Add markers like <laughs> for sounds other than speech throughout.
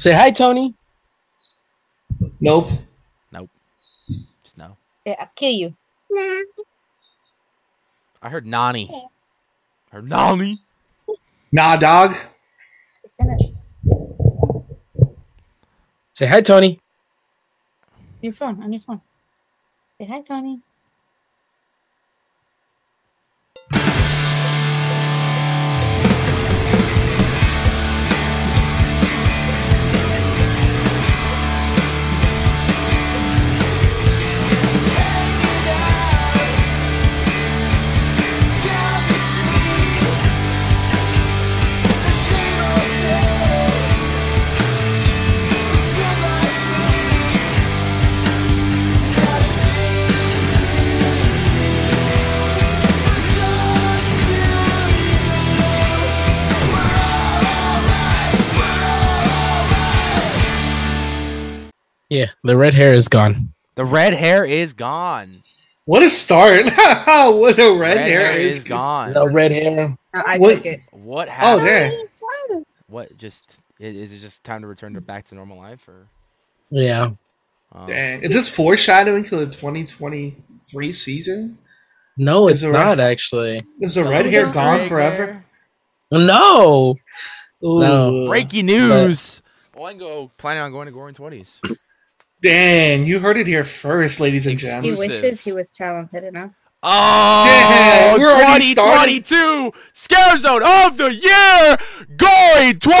Say hi, Tony. Nope. Nope. Just no. Yeah, I'll kill you. Nah. I heard Nani. I heard Nani. Nah, dog. Say hi, Tony. Your phone, on your phone. Say hi, Tony. Yeah, the red hair is gone. The red hair is gone. What a start. <laughs> what a red, hair, is gone. The red hair. No, I What- took it. What Oh, happened? there. What just is it just time to return to back to normal life or Yeah. um, Dang. Is this foreshadowing to the 2023 season? No, Is it's the red- not actually. Is the red hair gone egg forever? there? No. No. Breaking news. Boingo planning on going to Goreing Twenties. Dang, you heard it here first, ladies and He gentlemen. Exclusive. wishes he was talented enough. Oh, Damn, we're 2022 Scare Zone of the Year Goreing Twenties.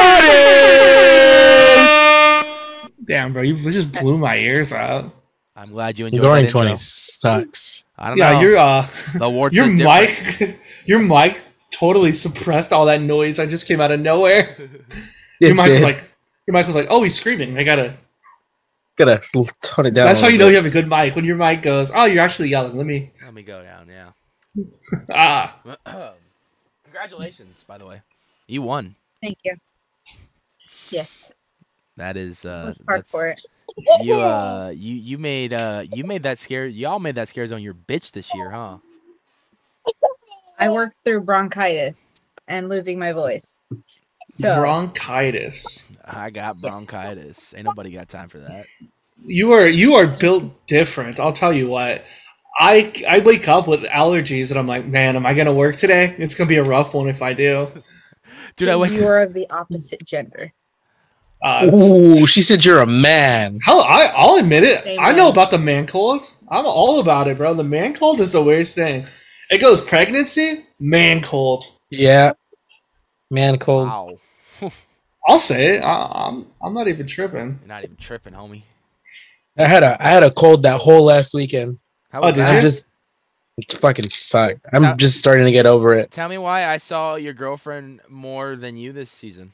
Damn, bro, you just blew my ears out. I'm glad you enjoyed Goreing that twenty sucks. I don't Yeah, know. your uh, the award your mic, <laughs> your mic totally suppressed all that noise I just came out of nowhere. Your It mic was like, your mic was like, oh, he's screaming. I gotta. Gotta l- tone it down. That's how you little know you have a good mic when your mic goes. Oh, you're actually yelling. Let me. Let me go down. Yeah. <laughs> Ah, <clears throat> Congratulations, by the way. You won. Thank you. Yeah. That is uh hard that's, for it. you uh you you made uh you made that scare y'all made that scare zone your bitch this year, huh? I worked through bronchitis and losing my voice. So bronchitis. I got bronchitis. Ain't nobody got time for that. You are you are built different. I'll tell you what. I I wake up with allergies and I'm like, man, am I gonna work today? It's gonna be a rough one if I do. <laughs> Dude, I wake you are of the opposite gender. Uh, Ooh, she said you're a man. hell, I I'll admit it. Same I know about the man cold. I'm all about it, bro. The man cold is the weirdest thing. It goes pregnancy, man cold. Yeah. Man cold. Wow. I'll say it. I, I'm I'm not even tripping. You're not even tripping, homie. I had a I had a cold that whole last weekend. How Oh, did that? you? I'm just it fucking sucked. I'm Now- just starting to get over it Tell me why I saw your girlfriend more than you this season.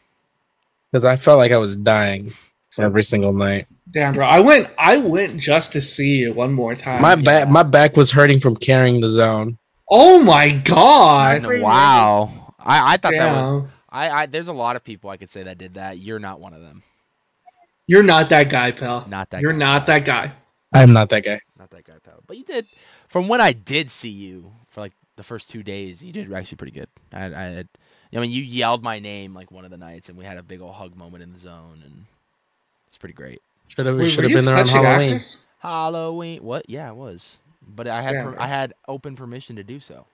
because I felt like I was dying every single night. Damn, bro. I went I went just to see you one more time. My back my back was hurting from carrying the zone. oh my god. Wow. I, I thought that was Damn. I, I there's a lot of people I could say that did that. You're not one of them. You're not that guy, pal. Not that You're guy. not that guy. I'm not that guy. Not that guy, pal. But you did from when I did see you for like the first two days, you did actually pretty good. I I, had, I mean you yelled my name like one of the nights and we had a big old hug moment in the zone and it's pretty great. Should have Wait, should have been there on Halloween. actors? Halloween. What? Yeah, it was. But I had Yeah, per- I had open permission to do so.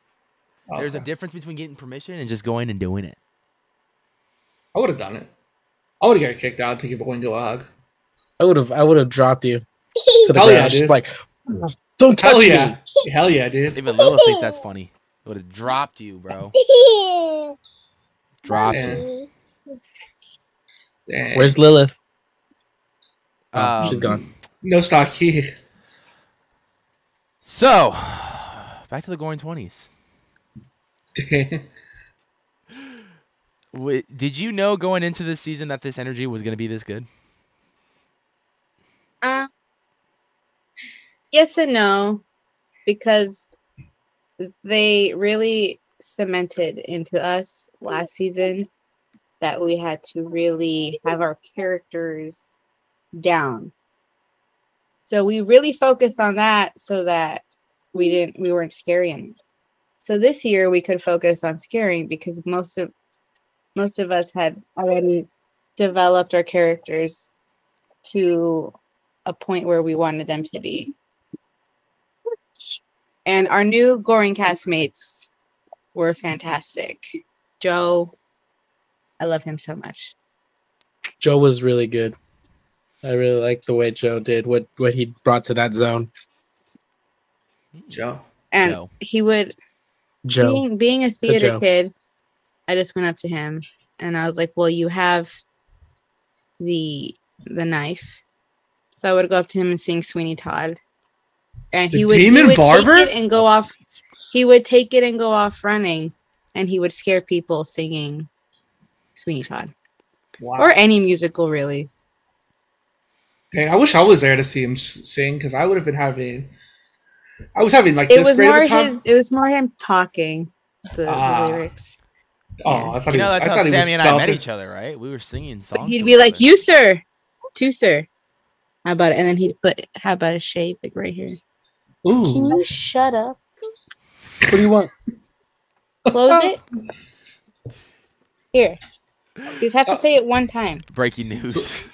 There's a difference between getting permission and just going and doing it. I would have done it. I would have got kicked out to give Boingo a hug. I would have I would have dropped you <laughs> to the Hell ground. yeah, just dude. like don't touch Hell me. yeah. Hell yeah, dude. Even Lilith thinks that's <laughs> funny. I would have dropped you, bro. <laughs> Dropped Yeah. you. Dang. Where's Lilith? Oh, Um, she's gone. no stock key? So, <sighs> back to the Goreing twenties. Wait, did you know going into this season that this energy was going to be this good? Uh, yes and no, because they really cemented into us last season that we had to really have our characters down. So we really focused on that so that we didn't we weren't scaring. So this year we could focus on scaring because most of most of us had already developed our characters to a point where we wanted them to be. And our new Goreing castmates were fantastic. Joe, I love him so much. Joe was really good. I really liked the way Joe did what what he brought to that zone. Joe. And Joe. he would Joe. being being a theater Joe. kid, I just went up to him and I was like, "Well, you have the the knife." So I would go up to him and sing Sweeney Todd, and The he would, Demon he would Barber? take it and go off. He would take it and go off running, and he would scare people singing Sweeney Todd Wow. or any musical really. Dang, I wish I was there to see him sing because I would have been having. I was having like It this was great more of a time. his. It was more him talking the, Ah. the lyrics. Oh, I thought You he was. that's I how thought he was Sammy and I met each other, right? We were singing songs. He'd be like, "You sir, two sir." How about it? And then he'd put, "How about a shave like right here?" Can you shut up? What do you want? Close it. <laughs> Here. You just have to say it one time. breaking news.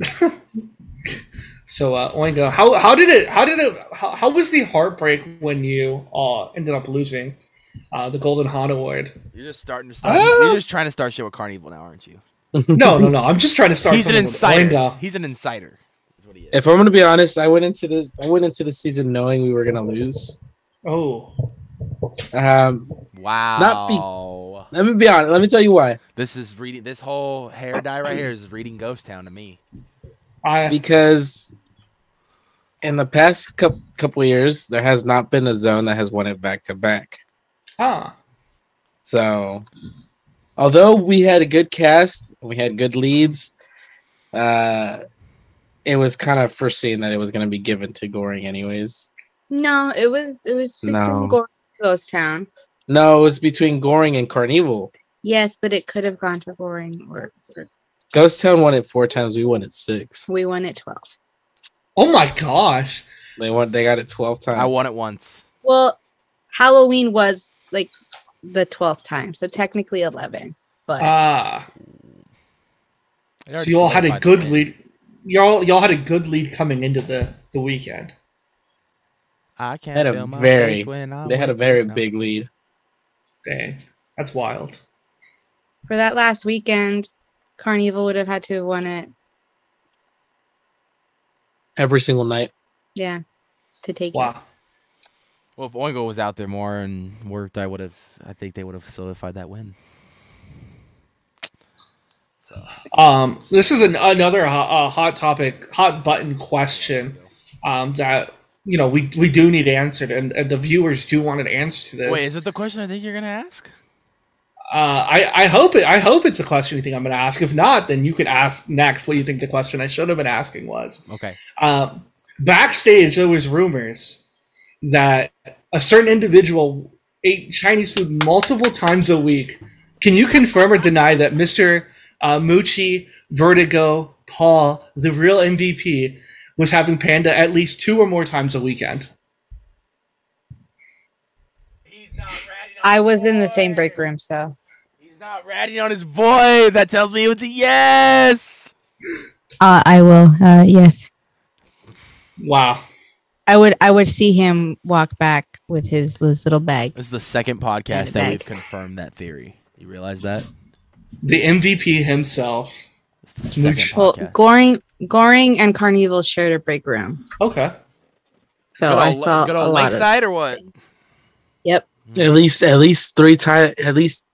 <laughs> so uh, Oingo, how how did it? How did it? How, how was the heartbreak when you uh ended up losing uh the Golden Haunt Award? You're just starting to start. Ah. You're just trying to start shit with Carnevil now, aren't you? <laughs> No, no, no. I'm just trying to start. He's an something with insider. He's an insider. Is what he is. If I'm gonna be honest, I went into this I went into the season knowing we were gonna lose. Oh, Um wow. let me be honest, let me tell you why. This is reading. This whole hair dye right here is reading Ghost Town to me. I Because in the past couple couple years, there has not been a zone that has won it back to back. Ah So, although we had a good cast, we had good leads. Uh, it was kind of foreseen that it was going to be given to Goreing, anyways. No, it was it was No. Gor- Ghost Town. No, it was between Goreing and Carnevil. Yes, but it could have gone to Goreing or or Ghost Town won it four times. We won it six. we won it twelve. Oh my gosh. They won. They got it twelve times. I won it once. Well, Halloween was like the twelfth time, so technically eleven. But Ah. It So you all had a good the win. lead. Y'all y'all had a good lead coming into the the weekend. I can't Had a feel my very- face when I They had a very up. big lead. Dang, that's wild. for that last weekend, Carnevil would have had to have won it. Every single night. Yeah, to take it. Well, if Oingo was out there more and worked, I would have. I think they would have solidified that win. So Um, this is an, another hot, uh, hot topic, hot button question um, that you know we we do need answered, and, and the viewers do want an answer to this. wait, is it the question I think you're gonna ask? uh, I I hope it I hope it's a question you think I'm going to ask. If not, then you could ask next what you think the question I should have been asking was. Okay. Um, backstage, there was rumors that a certain individual ate Chinese food multiple times a week. Can you confirm or deny that Mr. Uh, Mucci, Vertigo, Paul, the real MVP, was having panda at least two or more times a weekend? He's not ratting I was in the same break room, so He's not ratting on his boy. That tells me it's a yes. uh, I will. Uh, yes, Wow. I would. I would see him walk back with his, his little bag. This is the second podcast the that bag. we've confirmed that theory. You realize that? The MVP himself. It's the second Mooch. Well. Goreing, Goreing, and Carnevil shared a break room, Okay. so good I old, saw good a old lot of. Lakeside or what? Yep. At hmm. least, at least three times, at least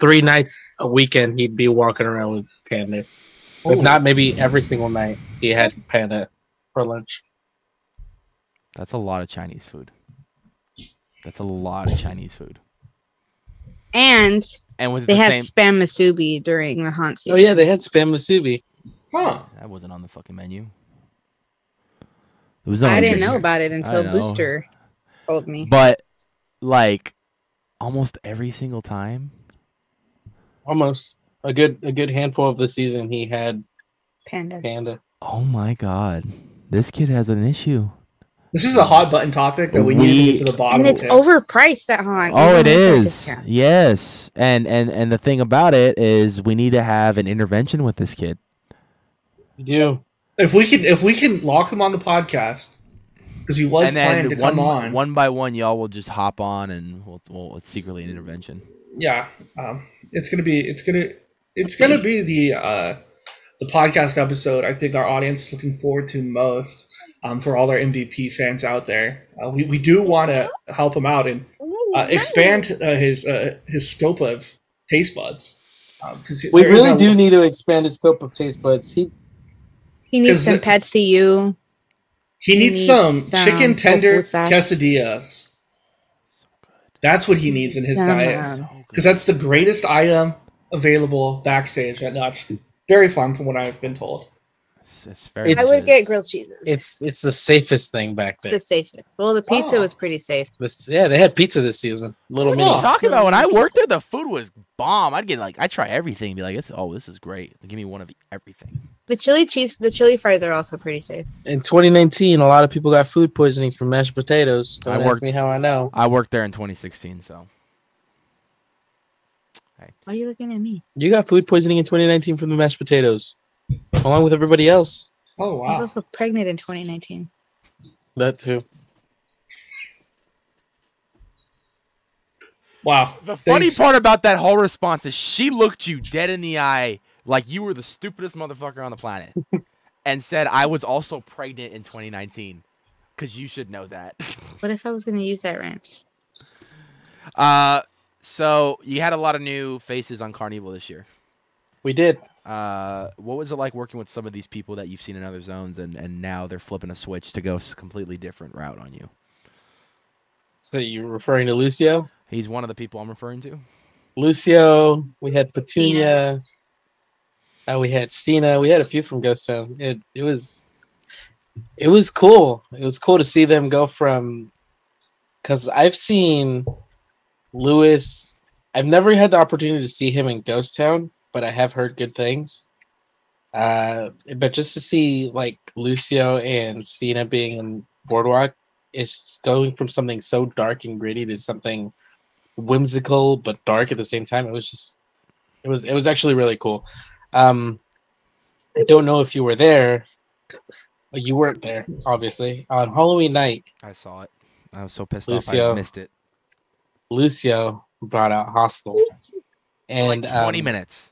three nights a weekend, he'd be walking around with panda. If not, maybe every single night he had panda for lunch. That's a lot of Chinese food. That's a lot of Chinese food. And And was they the have same? spam musubi during the haunt Oh yeah, they had spam musubi. Huh. That wasn't on the fucking menu. It was I didn't menu. know about it until. Booster told me. But like almost every single time. Almost a good a good handful of the season he had Panda. panda. Oh my god. This kid has an issue. This is a hot button topic that we, need to get to the bottom And it's of. overpriced at Haunt. Oh, even it with the is. discount. Yes, and and and the thing about it is, we need to have an intervention with this kid. You do. If we can, if we can lock him on the podcast, because he was and planned to one come on. one by one, y'all will just hop on, and we'll, we'll it's secretly an intervention. yeah, um, it's gonna be, it's gonna, it's gonna be the uh, the podcast episode. I think our audience is looking forward to most. Um, for all our MVP fans out there, uh, we we do want to help him out and uh, expand uh, his uh, his scope of taste buds. Because We really do need to expand his scope of taste buds. He He needs 'Cause some the- Pepsi U. He needs needs some, some chicken tender quesadillas. That's what he needs in his Yum, diet. yum. So good. because that's the greatest item available backstage at Knott's. Very fun, from what I've been told. It's, it's very. It's- I would get grilled cheeses. it's it's the safest thing back there. the safest. Well, the pizza Oh. was pretty safe. This- yeah, they had pizza this season. Little What are you talking about? When I worked there, the food was bomb. I'd get like, I try everything, and be like, it's oh, this is great. Give me one of everything. The chili cheese, the chili fries are also pretty safe. In 2019, a lot of people got food poisoning from mashed potatoes. Don't I ask worked- me how I know. I worked there in 2016, so Why are you looking at me? You got food poisoning in 2019 from the mashed potatoes, along with everybody else. Oh wow! I was also pregnant in 2019. That too. Wow. The funny Thanks. part about that whole response is she looked you dead in the eye like you were the stupidest motherfucker on the planet <laughs> and said, I was also pregnant in 2019. Because you should know that. What if I was going to use that ranch? Uh, so you had a lot of new faces on Carnevil this year. We did. Uh, what was it like working with some of these people that you've seen in other zones and, and now they're flipping a switch to go a completely different route on you? So you're referring to Lucio? He's one of the people I'm referring to. Lucio. We had Petunia. Uh, we had Cena. We had a few from Ghost Town. It it was it was cool. It was cool to see them go from because I've seen Lewis. I've never had the opportunity to see him in Ghost Town, but I have heard good things. Uh, but just to see like Lucio and Cena being in Boardwalk is going from something so dark and gritty to something whimsical but dark at the same time. It was just it was it was actually really cool. Um I don't know if you were there. You weren't there, obviously. On Halloween night, I saw it. I was so pissed off Lucio. I missed it. Lucio brought out Hostel. And like 20 um, minutes.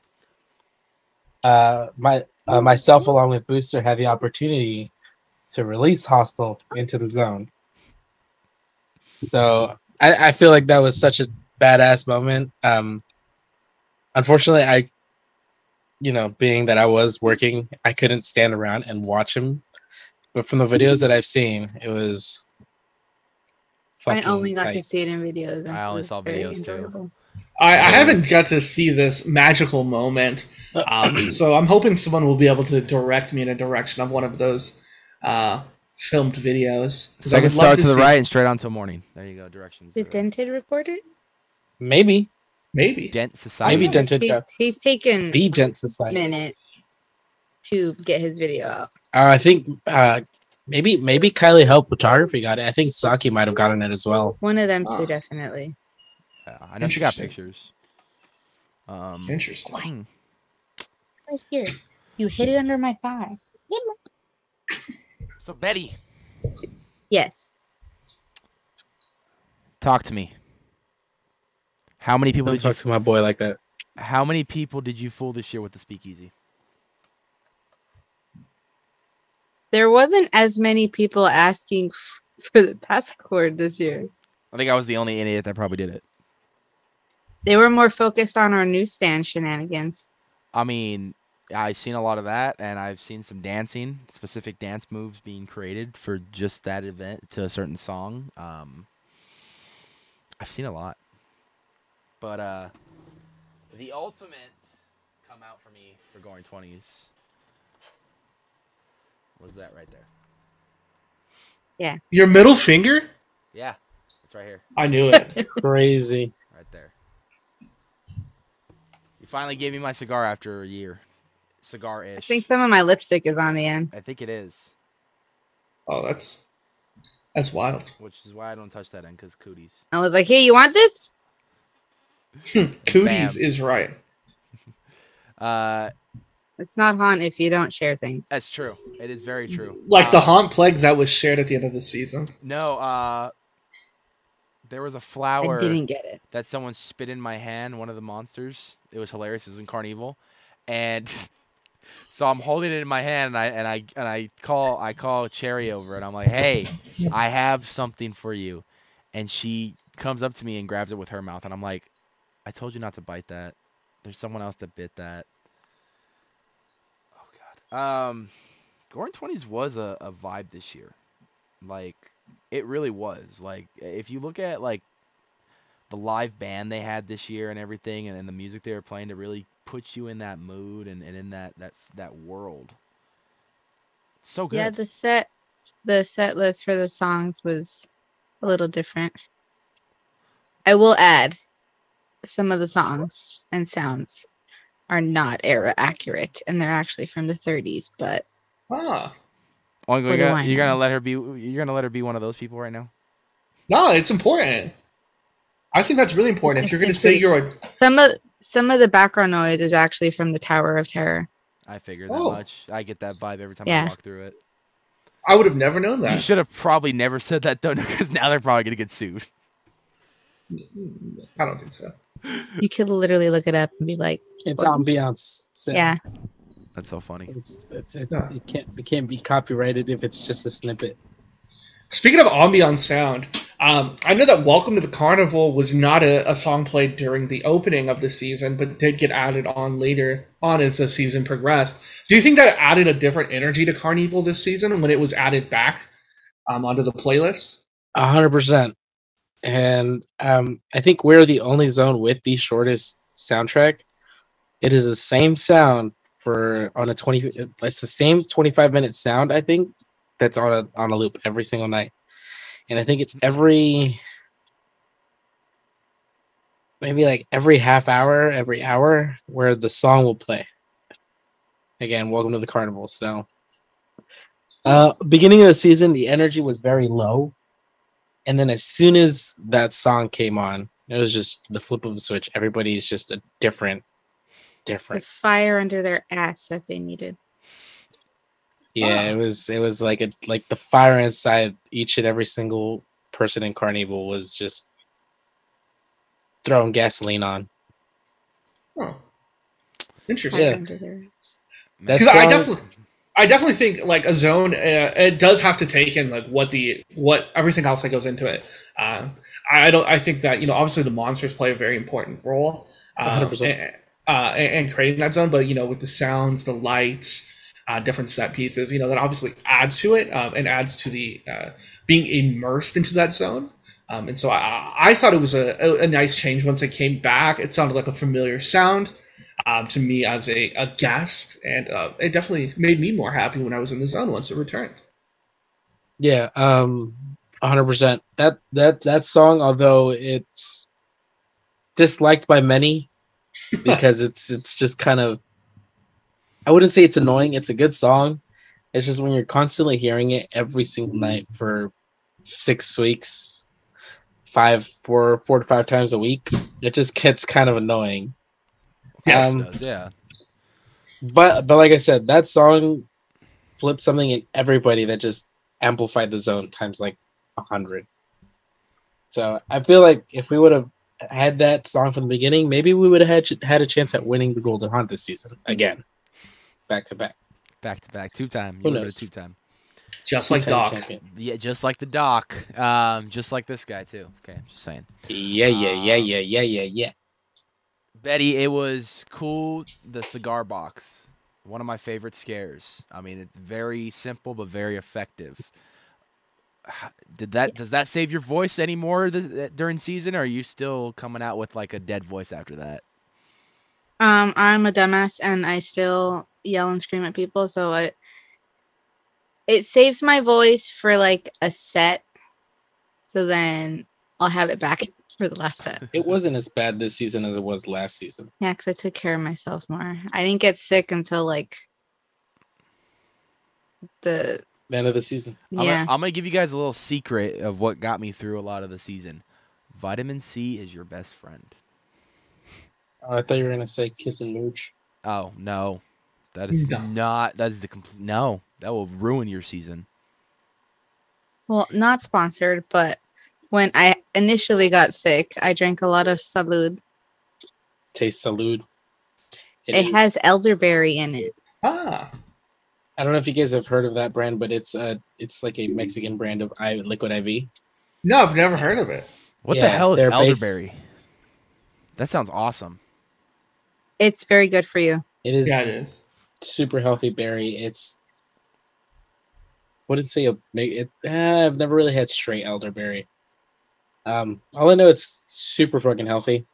uh my uh, myself along with Booster had the opportunity to release Hostel into the zone. So I, I feel like that was such a badass moment. Um unfortunately I you know, being that I was working, I couldn't stand around and watch him. But from the videos that I've seen, it was I only got to see it in videos. I only saw very videos, too. I, I haven't got to see this magical moment, um, <clears throat> so I'm hoping someone will be able to direct me in a direction of one of those uh, filmed videos. 'Cause I Second would love star to, the see- right and straight on till morning. There you go. Directions. Did Dented record it? Maybe Maybe. Dent Society. Maybe Yes, Dented He's, got- he's taken the Gent a Society. minute to get his video out. Uh, I think uh, maybe maybe Kylie Help Photography got it. I think Saki might have gotten it as well. One of them Ah. two, definitely. Yeah, I know she got Interesting. pictures. Um, Interesting. Right here. You hid it under my thigh. So Betty, Yes. talk to me. How many people Don't did you? talk to my boy like that. How many people did you fool this year with the speakeasy? There wasn't as many people asking f- <laughs> for the password this year. I think I was the only idiot that probably did it. They were more focused on our newsstand shenanigans. I mean, I've seen a lot of that, and I've seen some dancing, specific dance moves being created for just that event to a certain song. Um, I've seen a lot, but uh, the ultimate come out for me for Goreing twenties was that right there. Yeah. Your middle finger? Yeah, it's right here, I knew it. <laughs> Crazy. right there. You finally gave me my cigar after a year, cigar ish. I think some of my lipstick is on the end. I think it is. oh, that's That's wild. which is why I don't touch that end because cooties. I was like, "Hey, you want this?" <laughs> Cooties Bam. is right. <laughs> Uh, It's not haunt if you don't share things. that's true. It is very true. Like the Uh, haunt plague that was shared at the end of the season. No, uh, there was a flower didn't get it. that someone spit in my hand. One of the monsters. It was hilarious. It was in Carnevil, and <laughs> so I'm holding it in my hand, and I and I and I call I call Cherry over, and I'm like, "Hey, <laughs> I have something for you," and she comes up to me and grabs it with her mouth, and I'm like, "I told you not to bite that. There's someone else that bit that." Um, Goreing Twenties was a, a vibe this year, like it really was. Like if you look at like the live band they had this year and everything and, and the music they were playing to really put you in that mood and, and in that that that world. So good. Yeah, the set, the set list for the songs was a little different. I will add, some of the songs and sounds are not era accurate, and they're actually from the 30s. But Ah. Oh, you're gonna, you're gonna let her be you're gonna let her be one of those people right now? No, it's important. I think that's really important. If you're going to say Essentially- you're a some of some of the background noise is actually from the Tower of Terror. I figured that Oh. much. I get that vibe every time Yeah. I walk through it. I would have never known that. You should have probably never said that though, <laughs> because now they're probably gonna get sued. I don't think so. You can literally look it up and be like, It's What? ambiance. So yeah, That's so funny. It's it's it, it can't it can't be copyrighted if it's just a snippet. Speaking of ambient sound, um, I know that "Welcome to the Carnival" was not a, a song played during the opening of the season, but did get added on later on as the season progressed. Do you think that added a different energy to Carnevil this season when it was added back um, onto the playlist? A hundred percent. And um, I think we're the only zone with the shortest soundtrack. It is the same sound for on a twenty. It's the same twenty-five minute sound. I think that's on a on a loop every single night, and I think it's every maybe like every half hour, every hour where the song will play. Again, welcome to the carnival. So, uh, beginning of the season, the energy was very low and then as soon as that song came on, it was just the flip of a switch. Everybody's just a different, the different. fire under their ass that they needed. Yeah, Ah. it was it was like a like the fire inside each and every single person in Carnevil was just throwing gasoline on. Oh, Fire interesting. Yeah. under their ass. That Because I definitely, I definitely think like a zone, uh, it does have to take in like what the what everything else that goes into it. Um, I don't. I think that you know obviously the monsters play a very important role. Um, 100%. and, uh, and, creating that zone, but you know with the sounds, the lights, uh, different set pieces, you know that obviously adds to it um, and adds to the uh, being immersed into that zone. Um, and so I, I thought it was a, a, a nice change once it came back. It sounded like a familiar sound um, to me as a, a guest, and uh, it definitely made me more happy when I was in the zone once it returned. Yeah, um, hundred percent. That that that song, although it's disliked by many <laughs> because it's it's just kind of, I wouldn't say it's annoying. It's a good song. It's just when you're constantly hearing it every single night for six weeks, five, four, four to five times a week, it just gets kind of annoying. Yes, Um, It does, yeah. But but like I said, that song flipped something in everybody that just amplified the zone times like a hundred. So I feel like if we would have had that song from the beginning, maybe we would have had had a chance at winning the Golden Haunt this season again, back to back. Back to back, two time. Who knows? two time. Just like Doc. champion. Yeah, just like the doc. Um, just like this guy too. Okay, I'm just saying. Yeah, yeah, yeah, yeah, yeah, yeah, yeah. Betty, it was cool. The cigar box, one of my favorite scares. I mean, it's very simple but very effective. <sighs> Did that? Does that save your voice anymore th- during season? Or are you still coming out with like a dead voice after that? Um, I'm a dumbass and I still yell and scream at people, so I it saves my voice for like a set. So then I'll have it back for the last set. It wasn't as bad this season as it was last season. Yeah, because I took care of myself more. I didn't get sick until like the the end of the season. I'm, yeah. gonna, I'm gonna give you guys a little secret of what got me through a lot of the season. Vitamin C is your best friend. Oh, I thought you were gonna say kiss and mooch. Oh no, that is not. That is the complete. No, that will ruin your season. Well, not sponsored, but when I initially got sick, I drank a lot of Salud. Taste salud. It, is- has elderberry in it. Ah, I don't know if you guys have heard of that brand, but it's uh it's like a Mexican brand of I liquid IV. no, I've never heard of it. What the hell is they're based- elderberry? That sounds awesome. It's very good for you. It is Yeah, it is. super healthy berry. It's wouldn't say a it, eh, I've never really had straight elderberry. Um, all I know it's super fucking healthy.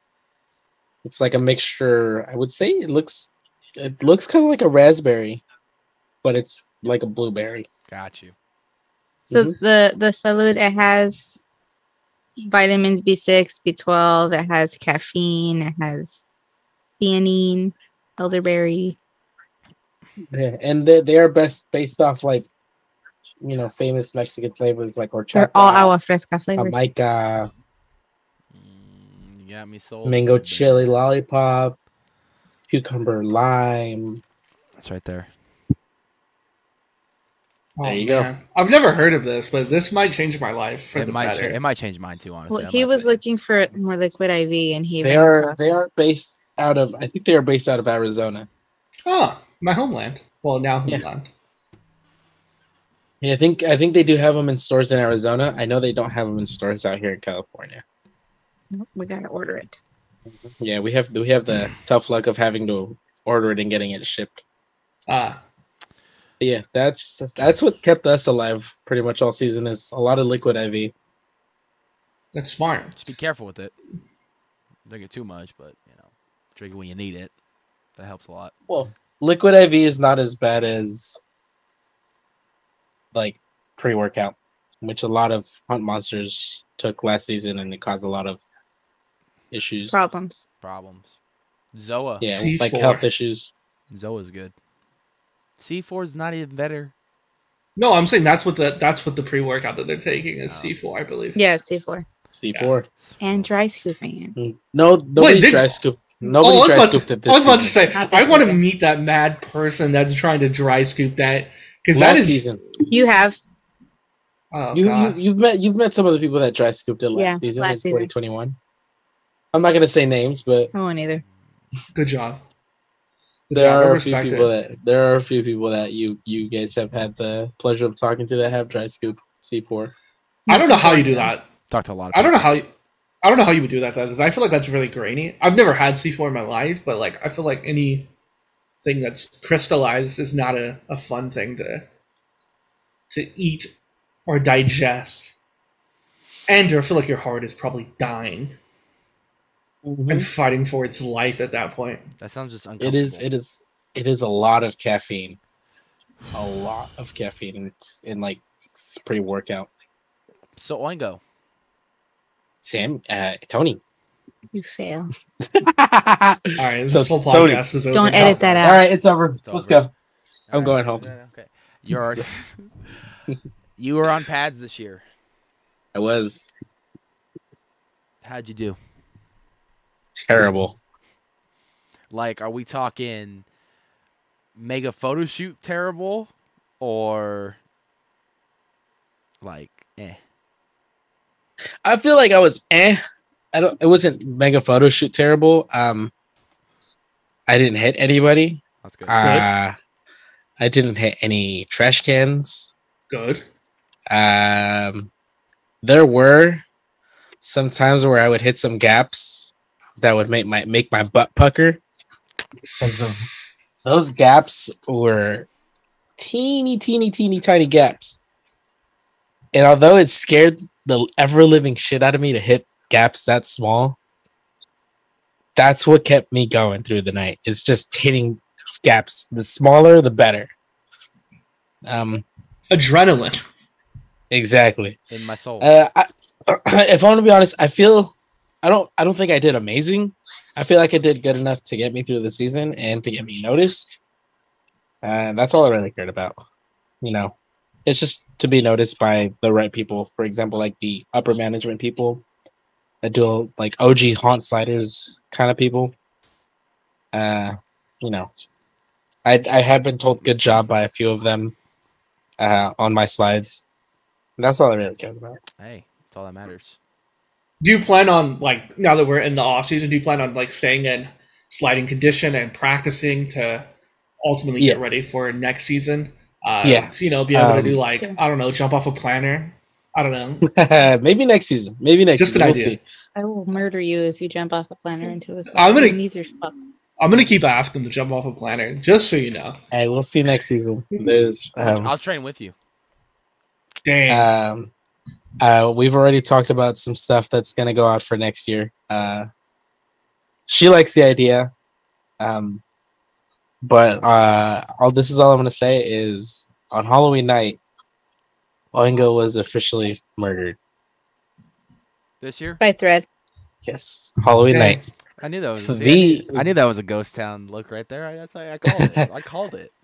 It's like a mixture. I would say it looks it looks kind of like a raspberry, but it's like a blueberry. Got you. So Mhm. the the Salud it has vitamins B6, B12, it has caffeine, it has theanine, elderberry. Yeah, and they, they are best based off like you know famous Mexican flavors like horchata, They're all agua fresca flavors. jamaica, Mm, you got me sold. mango chili lollipop, cucumber lime. That's right there. There you go. go. Oh, I've never heard of this, but this might change my life for It the might. Cha- better. it might change mine too. Honestly. well, he was gonna- looking for more liquid IV and he They are across they are based out of I think they are based out of Arizona. oh, my homeland. Well, now homeland. Yeah, I think I think they do have them in stores in Arizona. I know they don't have them in stores out here in California. Nope, we gotta order it. Yeah, we have we have the tough luck of having to order it and getting it shipped. Ah, But yeah, that's that's what kept us alive pretty much all season is a lot of liquid IV. that's smart. Just be careful with it. Drink it too much, but you know, drink it when you need it. That helps a lot. Well, liquid IV is not as bad as like pre-workout, which a lot of hunt monsters took last season and it caused a lot of issues. Problems. Problems. Zoa. Yeah, C4. like health issues. Zoa's good. C4 is not even better. No, I'm saying that's what the that's what the pre workout that they're taking is Oh. C4, I believe. Yeah, C4. C4. And dry scooping it. Mm. No, nobody did- dry scoop. Oh, Nobody I was dry about to- scooped it I was this about to say, I want to meet that mad person that's trying to dry scoop that because that Last season. You have. Oh, You, you God. you've met you've met some of the people that dry scooped it last Yeah, season last in season. 2021. I'm not gonna say names, but I won't either. Good job. Good there job. Are a few people it. that there are a few people that you you guys have had the pleasure of talking to that have dry scoop C4. I don't know how you do that. Talk to a lot of I don't know how. You, I don't know how you would do that. That is, I feel like that's really grainy. I've never had C4 in my life, but like I feel like any thing that's crystallized is not a, a fun thing to to eat or digest. And I feel like your heart is probably dying and fighting for its life at that point. That sounds just It uncomfortable. is it is it is a lot of caffeine. A lot of caffeine and it's in like pre workout. So Oingo. Sam uh Tony. You fail. <laughs> All right, this So, whole Tony, is over. Don't edit that out. All right, it's over. It's Let's over. go. I'm going home. Yeah, Okay. You're already. <laughs> you were on pads this year. I was How'd you do? terrible. Like, are we talking mega photo shoot terrible, or like, eh? I feel like I was eh. I don't. It wasn't mega photo shoot terrible. Um, I didn't hit anybody. That's good. Uh, I didn't hit any trash cans. Good. Um, there were some times where I would hit some gaps that would make my make my butt pucker. Because <laughs> of those gaps were teeny, teeny, teeny, tiny gaps. And although it scared the ever living shit out of me to hit gaps that small, that's what kept me going through the night. It's just hitting gaps. The smaller, the better. Um, Adrenaline. exactly. In my soul. Uh, I, <clears throat> if I want to be honest, I feel I don't I don't think I did amazing. I feel like I did good enough to get me through the season and to get me noticed. And that's all I really cared about. You know, it's just to be noticed by the right people. For example, like the upper management people that do like OG haunt sliders kind of people. Uh, you know, I I have been told good job by a few of them uh, on my slides. That's all I really care about. Hey, that's all that matters. Do you plan on like now that we're in the off season? Do you plan on like staying in sliding condition and practicing to ultimately get ready for next season? Uh, Yeah. so, you know, be able to Um, do like Yeah. I don't know, jump off a planner. I don't know. <laughs> Maybe next season. Maybe next Just season. an We'll idea. see. I will murder you if you jump off a planner into a. I'm gonna- Your knees are fucked. I'm gonna keep asking to jump off a planner, just so you know. Hey, we'll see next season. <laughs> There's um, I'll train with you. Damn. um uh we've already talked about some stuff that's gonna go out for next year. Uh she likes the idea. Um but uh all this is all I'm gonna say is on Halloween night, Oingo was officially murdered. This year? By thread. Yes. Halloween Okay. night. I knew that was. The- see, I, knew, I knew that was a ghost town look right there. I, that's I, I called it. I called it. <laughs>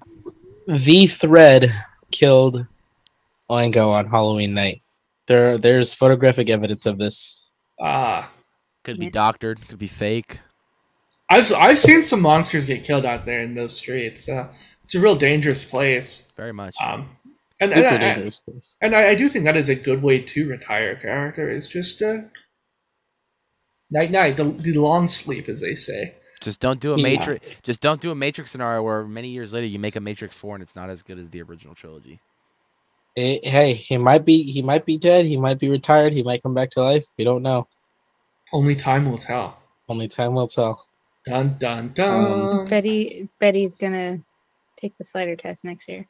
The thread killed Oingo on Halloween night. There there's photographic evidence of this. Ah, Could be doctored. Could be fake. I've I've seen some monsters get killed out there in those streets. Uh, it's a real dangerous place. Very much. Um, and and, Super I, and I, I do think that is a good way to retire a character. Is just uh, night night, the, the long sleep, as they say. just don't do a Yeah. matrix. Just don't do a matrix scenario where many years later you make a Matrix Four and it's not as good as the original trilogy. Eh, hey, he might be he might be dead, he might be retired, he might come back to life. We don't know. Only time will tell. Only time will tell. Dun dun dun. Um, Betty. Betty's gonna take the slider test next year.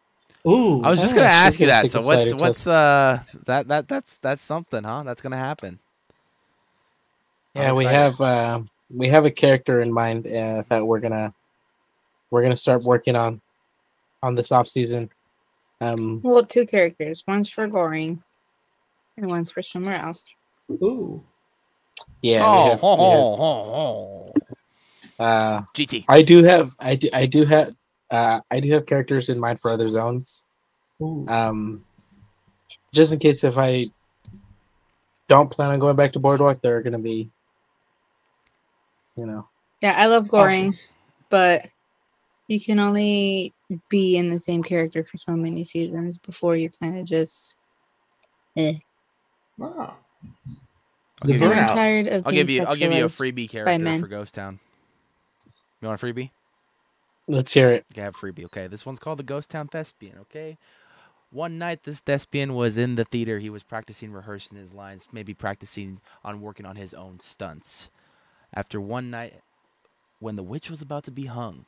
Ooh, I was just Ah, gonna ask you that. So what's what's test. uh that that that's that's something, huh? That's gonna happen. Yeah, we have uh, we have a character in mind uh, that we're gonna we're gonna start working on on this off season. Um, Well, two characters. One's for Goreing, and one's for somewhere else. ooh. yeah, oh, have- ho, we have, ho, ho, ho. uh, GT. I do have I do I do have uh, I do have characters in mind for other zones. Ooh. Um, just in case if I don't plan on going back to Boardwalk, there are gonna be, you know, Yeah, I love Goreing, Options. but you can only be in the same character for so many seasons before you kind of just. Eh. Wow. I'll, give you, I'm tired of I'll, give you I'll give you a freebie character for Ghost Town. You want a freebie? Let's hear it. Have freebie. Okay, this one's called the Ghost Town Thespian. Okay, one night this thespian was in the theater. He was practicing rehearsing his lines, maybe practicing on working on his own stunts. After one night, when the witch was about to be hung,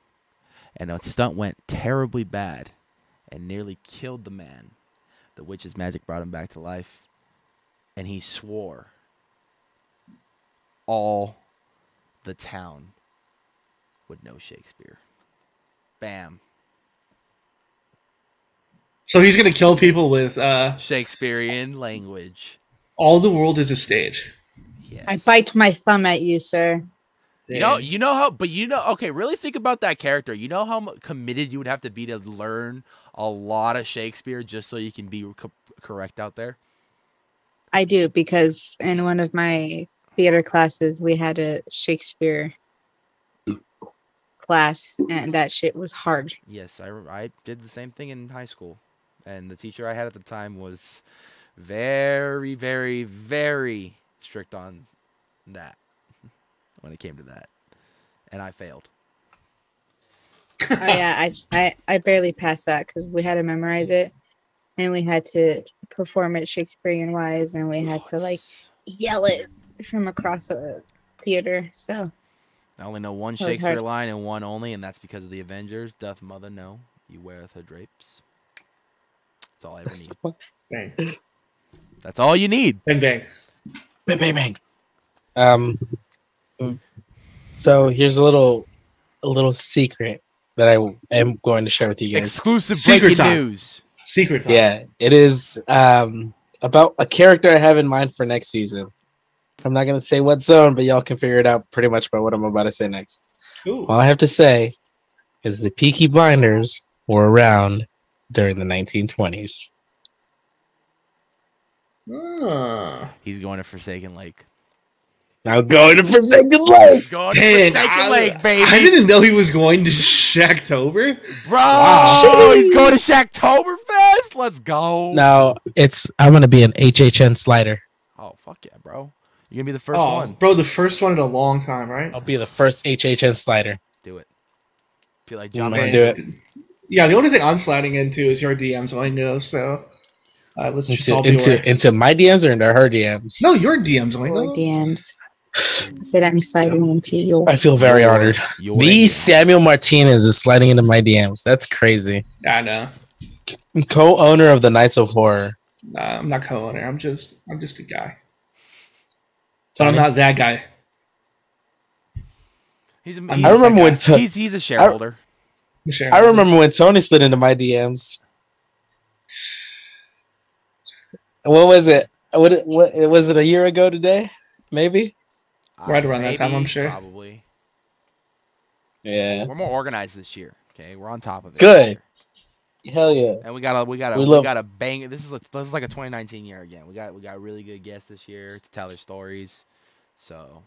and a stunt went terribly bad, and nearly killed the man, the witch's magic brought him back to life, and he swore all the town would know Shakespeare. Bam. So he's gonna kill people with uh, Shakespearean language. all the world is a stage. Yes. I bite my thumb at you, sir. You know, you know how, but you know, okay, really think about that character. You know how committed you would have to be to learn a lot of Shakespeare just so you can be co- correct out there. I do because in one of my theater classes we had a Shakespeare class, and that shit was hard. Yes, I, I did the same thing in high school, and the teacher I had at the time was very, very, very strict on that <laughs> when it came to that, and I failed. oh yeah, I I I barely passed that because we had to memorize it, and we had to perform it Shakespearean wise, and we had to like yell it from across the theater. So I only know one Shakespeare line and one only, and that's because of the Avengers. Doth mother know you weareth her drapes? That's all I ever need. Bang, That's all you need. bang, bang. Bang, bang, bang. Um, so here's a little, a little secret that I am going to share with you guys. Exclusive Secret breaking time. news. Secret time. Yeah, it is um about a character I have in mind for next season. I'm not gonna say what zone, but y'all can figure it out pretty much by what I'm about to say next. Ooh. All I have to say is the Peaky Blinders were around during the 1920s. Ah. He's going to Forsaken Lake. Now going to Forsaken Lake. Going to Forsaken I, Lake, baby. I didn't know he was going to Shacktober. Bro, Wow. he's going to Shacktoberfest. Let's go. Now it's I'm gonna be an HHN slider. Oh fuck yeah, bro! You're gonna be the first oh, one. bro, the first one in a long time, right? I'll be the first HHN slider. Do it. Feel like I'm John. gonna do it. Yeah, the only thing I'm sliding into is your DMs. I know, so uh, let's just all Into aware. into my DMs or into her DMs. No, your DMs. I Or know. DMs. I said I'm sliding into your. I feel very Your- honored. your The idea. Samuel Martinez is sliding into my DMs. That's crazy. I know. Co-owner of the Nights of Horror. Nah, I'm not co-owner. I'm just I'm just a guy. But I'm not that guy. He's a, I he's, I remember when To- he's he's a shareholder. Michelle. I remember when Tony slid into my DMs. What was it? What, what was it a year ago today? Maybe. Uh, right around that time, I'm sure. Probably. Yeah. We're more organized this year. Okay, we're on top of it. Good. Hell yeah. And we got a we got a We we, love- got a bang. This is a, this is like a 2019 year again. We got we got really good guests this year to tell their stories. So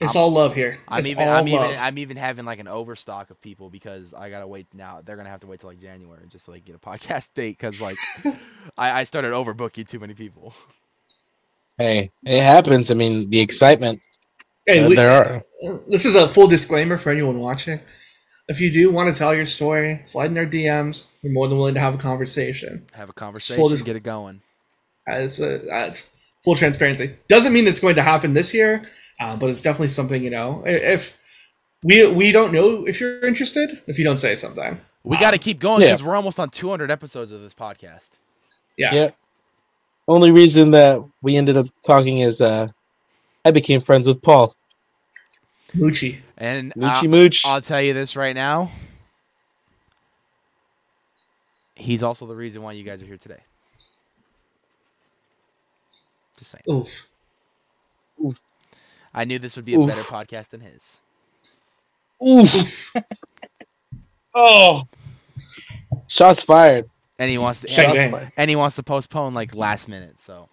It's I'm- all love here. I'm It's even all I'm love. even I'm even having like an overstock of people because I gotta wait now. They're gonna have to wait till like January just to like get a <laughs> podcast date because like <laughs> I, I started overbooking too many people. Hey, it happens. I mean, the excitement. Hey, uh, we- there are. this is a full disclaimer for anyone watching. If you do want to tell your story, slide in our DMs. We're more than willing to have a conversation. Have a conversation, dis- get it going. As a, as full transparency, doesn't mean it's going to happen this year, uh, but it's definitely something you know. If we we don't know if you're interested, if you don't say something, We got to keep going yeah. because we're almost on 200 episodes of this podcast. yeah, Yeah. Only reason that we ended up talking is uh, I became friends with Paul. Moochie. And Moochie I'll, Mooch. I'll tell you this right now. He's also the reason why you guys are here today. Just saying. Oof. Oof. I knew this would be a Oof. better podcast than his. Oof. <laughs> oh. Shots fired. And he wants to Bang, and, fired. and he wants to postpone like last minute. So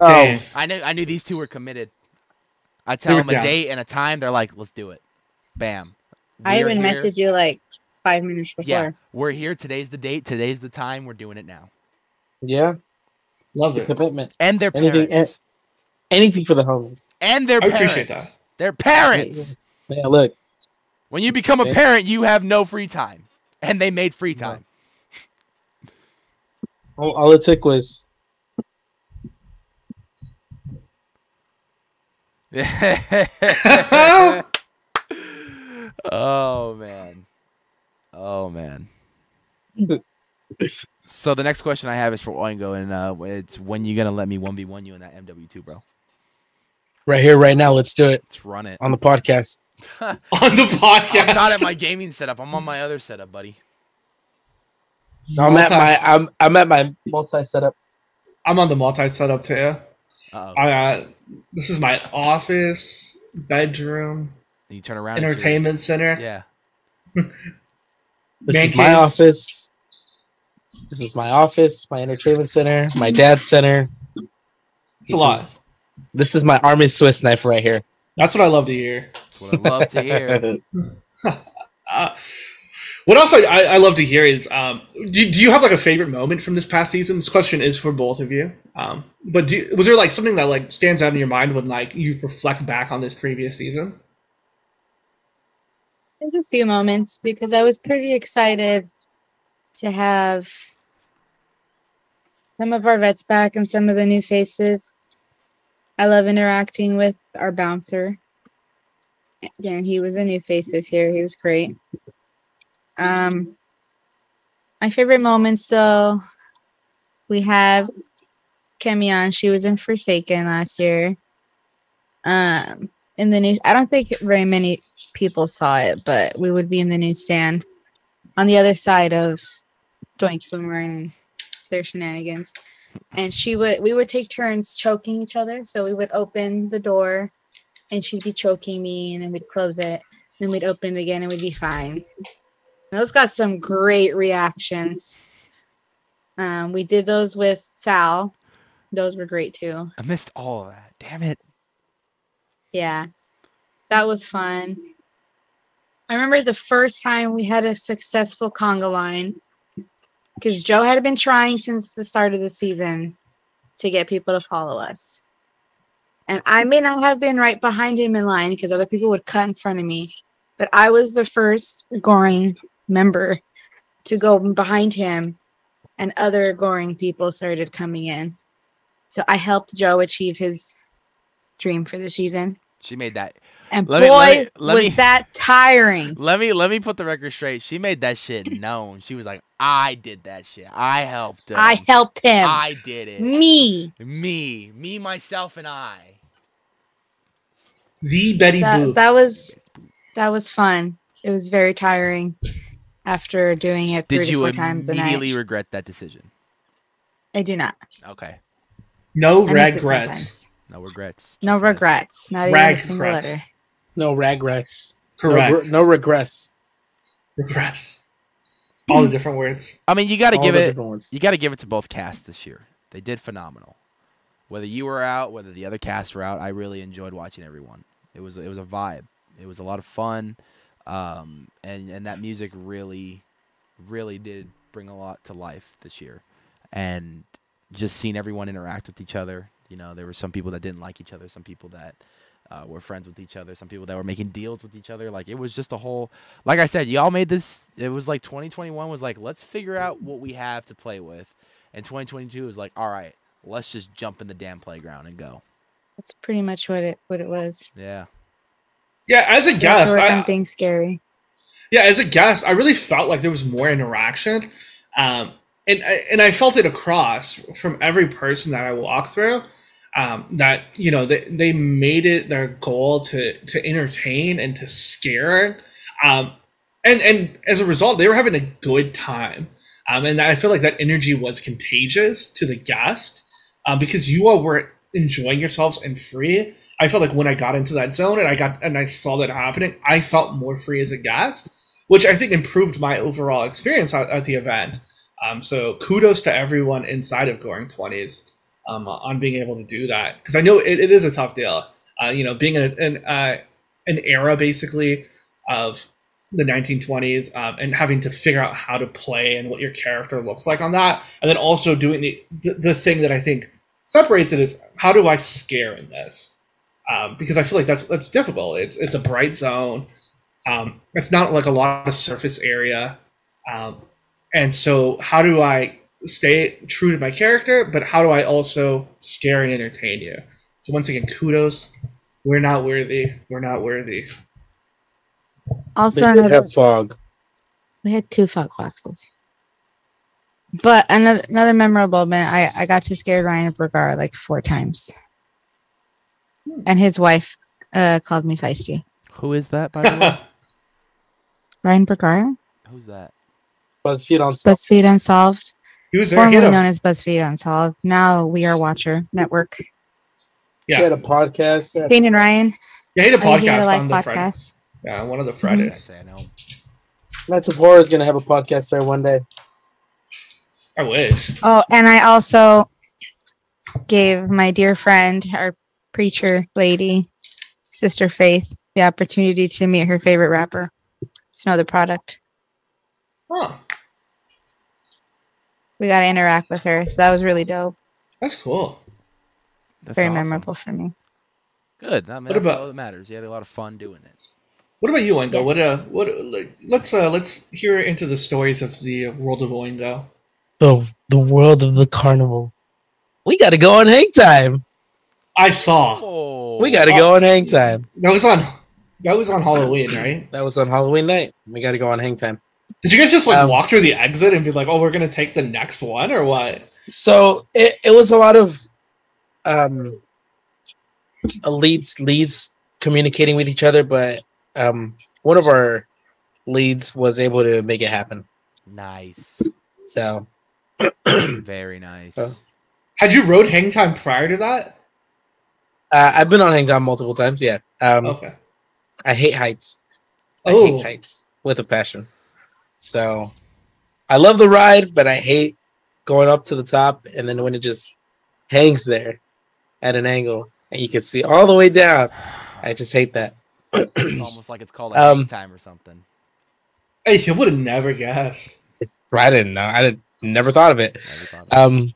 Oh, I knew I knew these two were committed. I tell were them a down. date and a time. They're like, "Let's do it." Bam. I We're even here. messaged you like five minutes before. Yeah, we're here. Today's the date. Today's the time. We're doing it now. yeah. Love It's it. commitment. And their Anything- eh, parents. Anything for the homies. and their I parents. appreciate that. Their parents. Yeah, look. When you become a parent, you have no free time, and they made free time. All, all it took was <laughs> oh man, oh man. so the next question I have is for Oingo, and uh, it's when you gonna let me one v one you in that MW two, bro? right here, right now. Let's do it Let's run it. on the podcast. <laughs> on the podcast. I'm not at my gaming setup. I'm on my other setup, buddy. No, I'm at my I'm I'm at my multi setup. I'm on the multi setup too. Uh-oh. I uh, this is my office, bedroom, you turn around. entertainment center. Yeah. This Man is my office. This is my office, my entertainment center, my dad's center. It's a lot. Is, this is my army Swiss knife right here. That's what I love to hear. That's what I love to hear. Uh, <laughs> <laughs> what else I, I, love to hear is um, do, do you have like a favorite moment from this past season? This question is for both of you. Um, but do, was there like something that like stands out in your mind when like you reflect back on this previous season? There's a few moments because I was pretty excited to have some of our vets back and some of the new faces. I love interacting with our bouncer. Again, he was a new face this year. He was great. Um, my favorite moments, though, we have Kemi on. She was in Forsaken last year. Um, in the news, I don't think very many people saw it, but we would be in the newsstand on the other side of Doink Boomer and their shenanigans. And she would we would take turns choking each other. So we would open the door and she'd be choking me and then we'd close it. Then we'd open it again and we'd be fine. Those got some great reactions. Um, we did those with Sal. Those were great too. I missed all of that. Damn it. Yeah. That was fun. I remember the first time we had a successful conga line because Joe had been trying since the start of the season to get people to follow us. And I may not have been right behind him in line because other people would cut in front of me, but I was the first Goreing member to go behind him, and other Goreing people started coming in. So I helped Joe achieve his dream for the season. She made that. And Let boy, me- let me- let was me- that tiring. <laughs> Let me let me put the record straight. She made that shit known. She was like, "I did that shit. I helped him. I helped him. I did it. Me. Me, me, myself, and I." The Betty That, Boop. that was that was fun. It was very tiring after doing it three Did to you four times a night. immediately regret that decision? I do not. Okay, no I miss it regrets. sometimes. no regrets. No just life. regrets. Not even Rag a single regrets. letter. No regrets. Correct. No, gr- no regrets. regrets. All the different words. I mean, you got to All give the it. different ones. You got to give it to both casts this year. They did phenomenal. Whether you were out, whether the other casts were out, I really enjoyed watching everyone. It was it was a vibe. It was a lot of fun, um, and and that music really, really did bring a lot to life this year, and just seeing everyone interact with each other. You know, there were some people that didn't like each other, some people that uh, were friends with each other, some people that were making deals with each other. Like it was just a whole. Like I said, y'all made this. It was like 2021 was like let's figure out what we have to play with, and 2022 was like all right, let's just jump in the damn playground and go. That's pretty much what it what it was. Yeah. Yeah, as a We had to guest, I, being scary. yeah, as a guest, I really felt like there was more interaction, um, and I- and I felt it across from every person that I walked through. Um, that you know they, they made it their goal to to entertain and to scare, um, and and as a result, they were having a good time. Um, and I feel like that energy was contagious to the guest um, because you all were enjoying yourselves and free. I felt like when I got into that zone and I got and I saw that happening, I felt more free as a guest, which I think improved my overall experience at, at the event. Um, so kudos to everyone inside of Goreing Twenties um, on being able to do that because I know it, it is a tough deal. Uh, you know, being in an uh, an era basically of the 1920s um, and having to figure out how to play and what your character looks like on that, and then also doing the the, the thing that I think separates it is how do I scare in this? Um, because I feel like that's that's difficult. It's it's a bright zone. Um, it's not like a lot of surface area, um, and so how do I stay true to my character, but how do I also scare and entertain you? So once again, kudos. We're not worthy. We're not worthy. Also, They did another have fog. we had two fog boxes. But another another memorable moment, I, I got to scare Ryan Bergara like four times. And his wife uh, called me feisty. Who is that by the way? <laughs> Ryan Bergara? Who's that? BuzzFeed on BuzzFeed Unsolved. he was Formerly known as BuzzFeed Unsolved. Now We Are Watcher Network. Yeah. He had yeah, a podcast. there. Shane and Ryan. yeah, he had a he had podcast a live on the Friday. podcast. Yeah, one of the I Fridays. say I know. Nights of Horror is going to have a podcast there one day. I wish. Oh, and I also gave my dear friend, our preacher lady, Sister Faith, the opportunity to meet her favorite rapper, Snow the Product. Oh, We got to interact with her. So that was really dope. that's cool. That's Very awesome. memorable for me. Good. I mean, What that's about- all that matters. You had a lot of fun doing it. What about you, Oingo? Yes. What uh, what? like, Let's uh, let's hear into the stories of the world of Oingo. The the world of the carnival. We got to go on hang time. I saw Oh, We got to go on hang time. that was on that was on Halloween, right? That was on Halloween night. We got to go on hang time. Did you guys just like Um, walk through the exit and be like, "Oh, we're gonna take the next one," or what? So it, it was a lot of um leads leads communicating with each other, but um one of our leads was able to make it happen. Nice. So Very nice. Oh. Had you rode Hang Time prior to that? Uh, I've been on hang time multiple times. Yeah. Um, Okay. I hate heights. I Oh. hate heights with a passion. So I love the ride, but I hate going up to the top and then when it just hangs there at an angle, and you can see all the way down. I just hate that. It's almost like it's called a Um, time or something. Hey, you would have never guessed. I didn't know. I did, never thought of it. Thought of it. Um,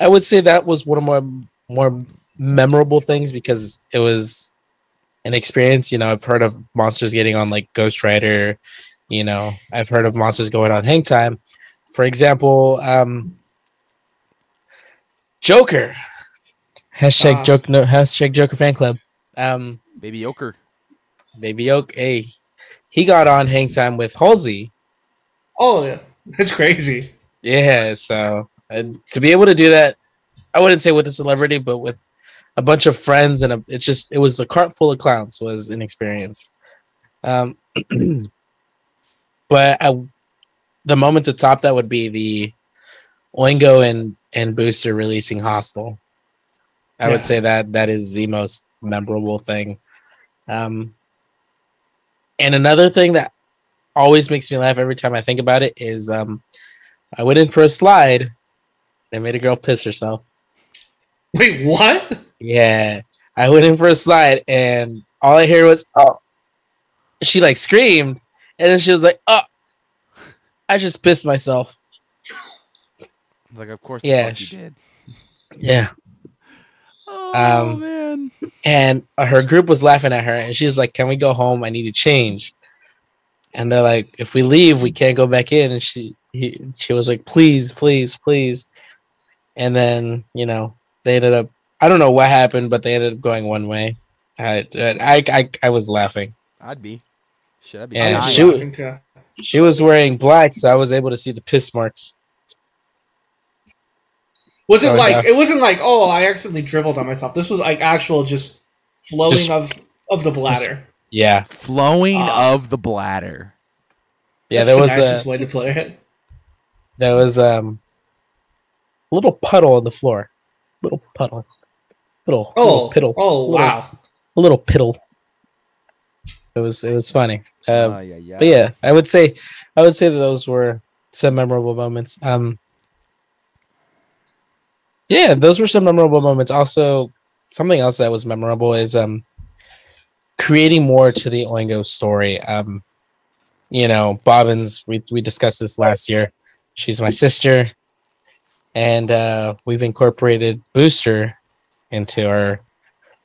I would say that was one of my more memorable things because it was an experience. You know, I've heard of monsters getting on like Ghost Rider. You know, I've heard of monsters going on Hang Time. For example, um, Joker. Hashtag Ah. joke no hashtag Joker fan club. Um, Baby Joker. Baby Oak, hey, he got on Hang Time with Halsey. Oh, yeah. That's crazy. Yeah, so and to be able to do that, I wouldn't say with a celebrity, but with a bunch of friends and a, it's just it was a cart full of clowns was an experience. Um, <clears throat> but I, the moment to top that would be the Oingo and and Booster releasing Hostel. I Yeah. would say that that is the most memorable thing. Um, and another thing that always makes me laugh every time I think about it is um, I went in for a slide and made a girl piss herself. Wait, what? Yeah, I went in for a slide and all I hear was oh. She like screamed and then she was like oh. I just pissed myself. Like, of course, Yeah, she did. Yeah, Oh Um, man. and her group was laughing at her and she's like, "Can we go home? I need to change." And they're like, "If we leave, we can't go back in." And she he, she was like, "Please, please, please." And then you know they ended up. I don't know what happened, but they ended up going one way. I I I, I was laughing. I'd be. Should I'd be. Yeah, I'd dying. be she was- She was wearing black, so I was able to see the piss marks. Was it Oh, like yeah. it wasn't like oh I accidentally dribbled on myself. This was like actual just flowing Just- of of the bladder. Yeah, flowing Ah. of the bladder. yeah. That's there was a way to play it. there was um a little puddle on the floor, little puddle, little Oh, little piddle. oh Little- wow. a little piddle. It was it was funny. Um, Ah, yeah, yeah. but yeah, I would say I would say that those were some memorable moments. Um, yeah, those were some memorable moments. Also, something else that was memorable is um creating more to the Oingo story. Um, you know, Bobbins. We we discussed this last year. She's my sister, and uh, we've incorporated Booster into our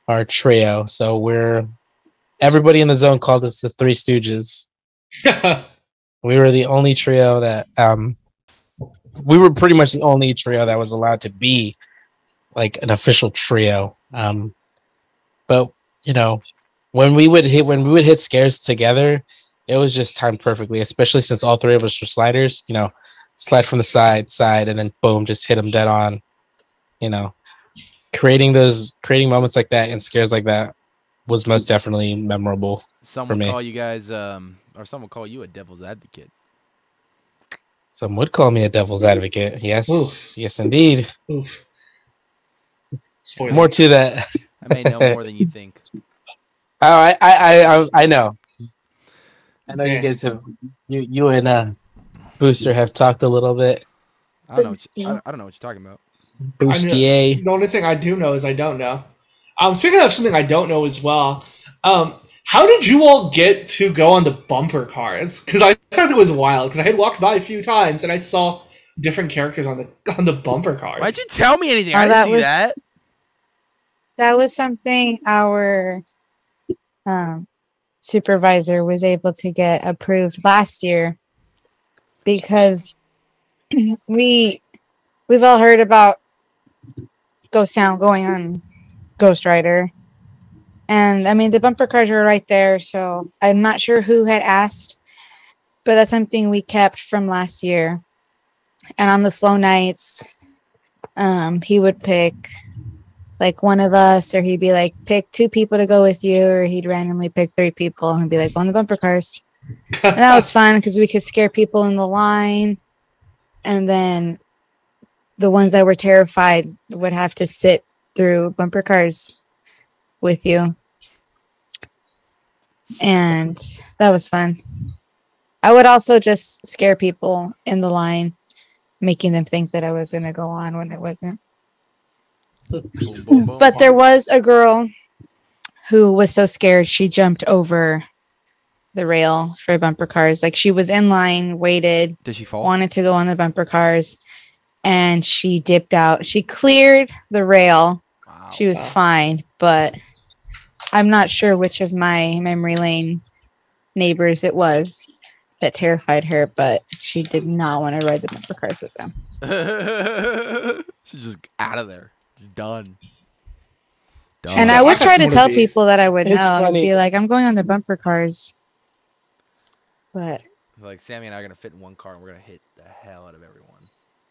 our trio. So we're everybody in the zone called us the Three Stooges. <laughs> We were the only trio that um we were pretty much the only trio that was allowed to be like an official trio. Um but you know, when we would hit when we would hit scares together, it was just timed perfectly, especially since all three of us were sliders, you know, slide from the side, side, and then boom, just hit them dead on. You know, creating those creating moments like that and scares like that was most definitely memorable. Some for would me. call you guys, um, or some would call you a devil's advocate. Some would call me a devil's advocate. Yes, Oof. yes, indeed. Oof. Spoiler. More to that. I may know more than you <laughs> think. Oh, I, I, I, I- I know. I know you guys have you, you and uh, Booster have talked a little bit. I don't know. What you, I, I don't know what you're talking about. Boostier. The only thing I do know is I don't know. Um, speaking of something I don't know as well, um, how did you all get to go on the bumper cars? Because I thought it was wild. Because I had walked by a few times and I saw different characters on the on the bumper cars. Why'd you tell me anything? Oh, I didn't that see was- that. That was something our um, supervisor was able to get approved last year because <clears throat> we we've all heard about Ghost Town going on Ghost Rider. And I mean the bumper cars were right there, so I'm not sure who had asked, but that's something we kept from last year. And on the slow nights, um, he would pick like one of us, or he'd be like, pick two people to go with you, or he'd randomly pick three people and be like, on the bumper cars. And that was <laughs> fun because we could scare people in the line. And then the ones that were terrified would have to sit through bumper cars with you. And that was fun. I would also just scare people in the line, making them think that I was going to go on when I wasn't. <laughs> But there was a girl who was so scared she jumped over the rail for bumper cars. Like she was in line, waited, Did she fall? wanted to go on the bumper cars, and she dipped out. She cleared the rail. Wow. She was Wow. fine, but I'm not sure which of my memory lane neighbors it was that terrified her, but she did not want to ride the bumper cars with them. <laughs> She's just out of there. Just done. Done. And so I I would try to tell be- people that I would It's know. I'd funny. be like, I'm going on the bumper cars. But like Sammy and I are gonna fit in one car and we're gonna hit the hell out of everyone.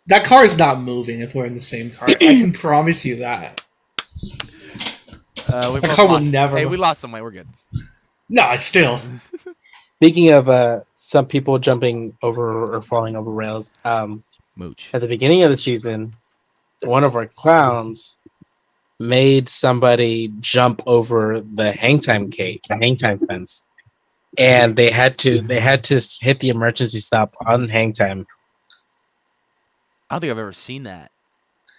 That car is not moving if we're in the same car. I can <clears throat> promise you that. Uh, we The both car will lost. never Hey, we lost some weight. We're good. No, it's still. Speaking of uh, some people jumping over or falling over rails, um, Mooch. at the beginning of the season, one of our clowns made somebody jump over the hang time gate, the hang time fence, and they had to they had to hit the emergency stop on hang time. I don't think I've ever seen that.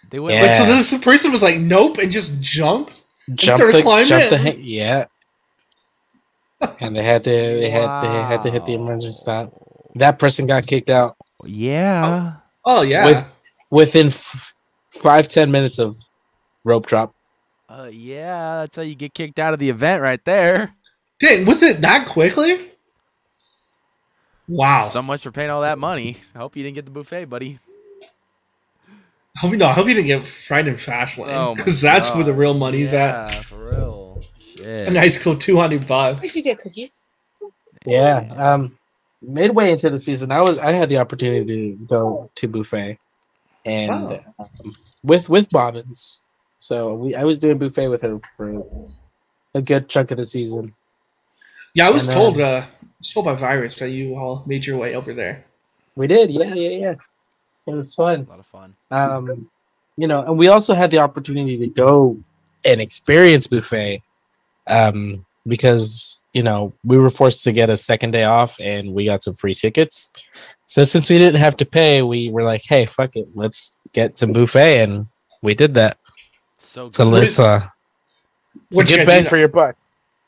They went. Yeah. Like, so this person was like, nope, and just jumped. Jump started the climbing jump the it. yeah, and they had to they had they had to hit the emergency stop. That person got kicked out Yeah. Oh yeah. With- within f- five ten minutes of rope drop. Uh, yeah. That's how you get kicked out of the event right there. Dang, with it that quickly? Wow. So much for paying all that money. I hope you didn't get the buffet, buddy. I hope you know. I hope you didn't get fried in fast lane Oh my because that's where the real money's at. yeah, for real. at. Shit. A nice cool two hundred Where'd bucks. you get cookies? Yeah. Um, midway into the season, I was I had the opportunity to go to buffet, and Oh. um, with with Bobbins. So we I was doing buffet with her for a good chunk of the season. Yeah, I was And, told. Uh, I was told by Virus that you all made your way over there. We did, yeah, yeah, yeah. It was fun. A lot of fun. Um, you know, and we also had the opportunity to go and experience buffet, um, because you know we were forced to get a second day off and we got some free tickets. So since we didn't have to pay, we were like, "Hey, fuck it, let's get some buffet," and we did that. So good. So What let's uh, it's a What'd you good bang for your buck.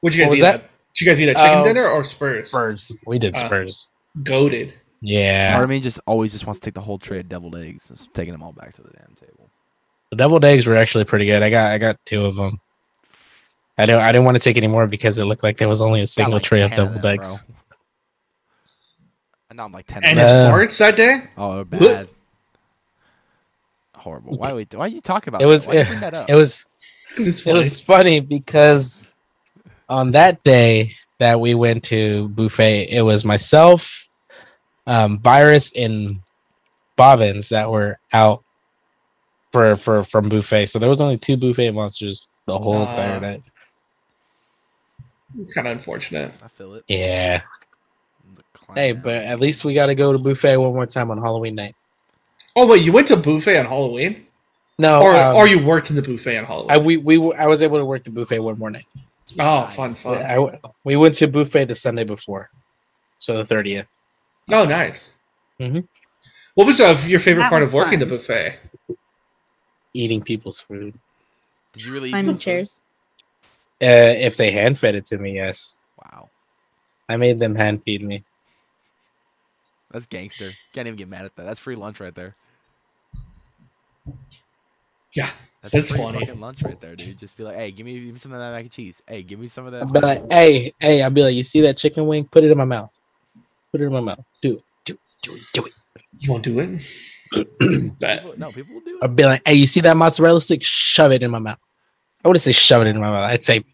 What'd you guys What was eat? that? Did you guys eat a chicken Oh, dinner or Spurs? Spurs. We did Uh, Spurs. Goaded. Yeah, Part of me just always just wants to take the whole tray of deviled eggs, just taking them all back to the damn table. the deviled eggs were actually pretty good. I got I got two of them. I don't I didn't want to take any more because it looked like there was only a single like tray of 10 of deviled them, eggs. bro. And now I'm like ten. And of his. Uh, farts that day? oh, they're bad. Horrible. Why we? Why are you talking about? It was- That? Why you it- bring that up? It was <laughs> 'Cause it's it was funny because on that day that we went to buffet, it was myself, um, Virus, and Bobbins that were out for for from buffet. So there was only two buffet monsters the whole Ah. entire night. It's kind of unfortunate. I feel it. Yeah. The. Hey, but at least we got to go to buffet one more time on Halloween night. Oh wait, you went to buffet on Halloween, No, or um, or you worked in the buffet on Halloween? I we we I was able to work the buffet one more night. oh, Nice. fun, fun. I w- we went to buffet the Sunday before, so the thirtieth. Oh, nice. Mhm. What was uh, your favorite That part was of working fun. the buffet? Eating people's food. Did you really? eat Climbing buffet? chairs. Uh, if they hand fed it to me, yes, Wow, I made them hand feed me. that's gangster. Can't even get mad at that. That's free lunch right there. Yeah, That's, That's free funny. fucking lunch right there, dude. Just be like, hey, give me, give me some of that mac and cheese. Hey, give me some of that. I'd like, hey, hey, I'll be like, you see that chicken wing? Put it in my mouth. Put it in my mouth. Do it. Do it. Do it. Do it. you won't do it. <clears throat> Bet. People- no, people will do it. I'd be like, hey, you see that mozzarella stick? Shove it in my mouth. I wouldn't say shove it in my mouth. I'd say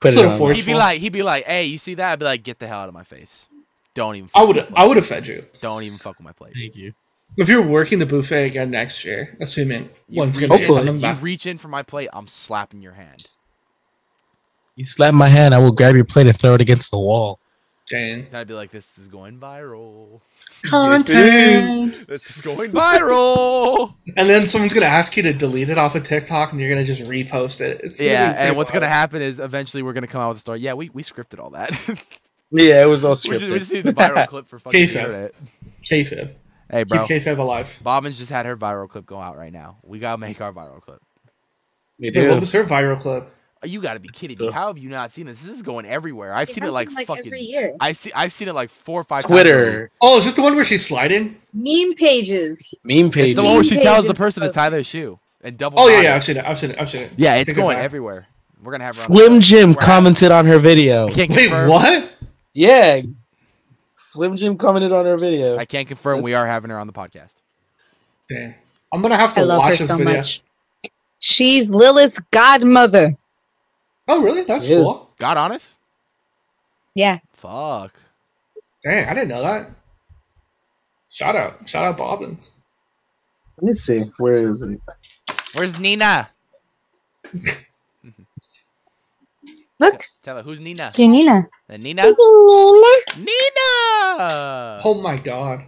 put So it in my mouth. He'd be like, he'd be like, hey, you see that? I'd be like, get the hell out of my face. Don't even. I would I would have fed you Don't even fuck with my plate. Thank you. if you're working the buffet again next year. Assuming You one's reach, gonna Hopefully. hand in, them you reach in for my plate, I'm slapping your hand. You slap my hand, I will grab your plate and throw it against the wall. Dang. And I'd be like, this is going viral. <laughs> Yes, it is. This is going viral. And then someone's gonna ask you to delete it off of TikTok, and you're gonna just repost it. It's gonna yeah, and pretty what's gonna happen is eventually we're gonna come out with a story. Yeah, we, we scripted all that. <laughs> Yeah, it was all we, just, we scripted. just need a viral <laughs> clip for fucking the kayfabe. internet. Kayfabe. Hey, bro. Keep kayfabe alive. Bobbins just had her viral clip go out right now. We gotta make our viral clip. We Dude, what was her viral clip? You got to be kidding me! How have you not seen this? This is going everywhere. I've It seen it has like, fucking. every year. I've seen I've seen it like four or five times. Twitter Oh, is it the one where she's sliding? Meme pages. meme It's the one where she tells the person to tie their shoe and double. Oh yeah, yeah, it. I've seen it. I've seen it. I've seen it. Yeah, it's Take going back. everywhere. We're gonna have her Slim pod. Jim We're having- commented on her video. I can't Wait, confirm. what? Yeah, Slim Jim commented on her video. I can't confirm. We are having her on the podcast. Damn. I'm gonna have to I love watch her so video. much. She's Lilith's godmother. Oh really? That's Yes. cool. God honest? Yeah. Fuck. Dang, I didn't know that. Shout out. Shout out Bobbins. Let me see. Where is it? Where's Nina? <laughs> Look, Tell her who's Nina. it's your Nina. Uh, Nina. Nina. Nina. Oh my god.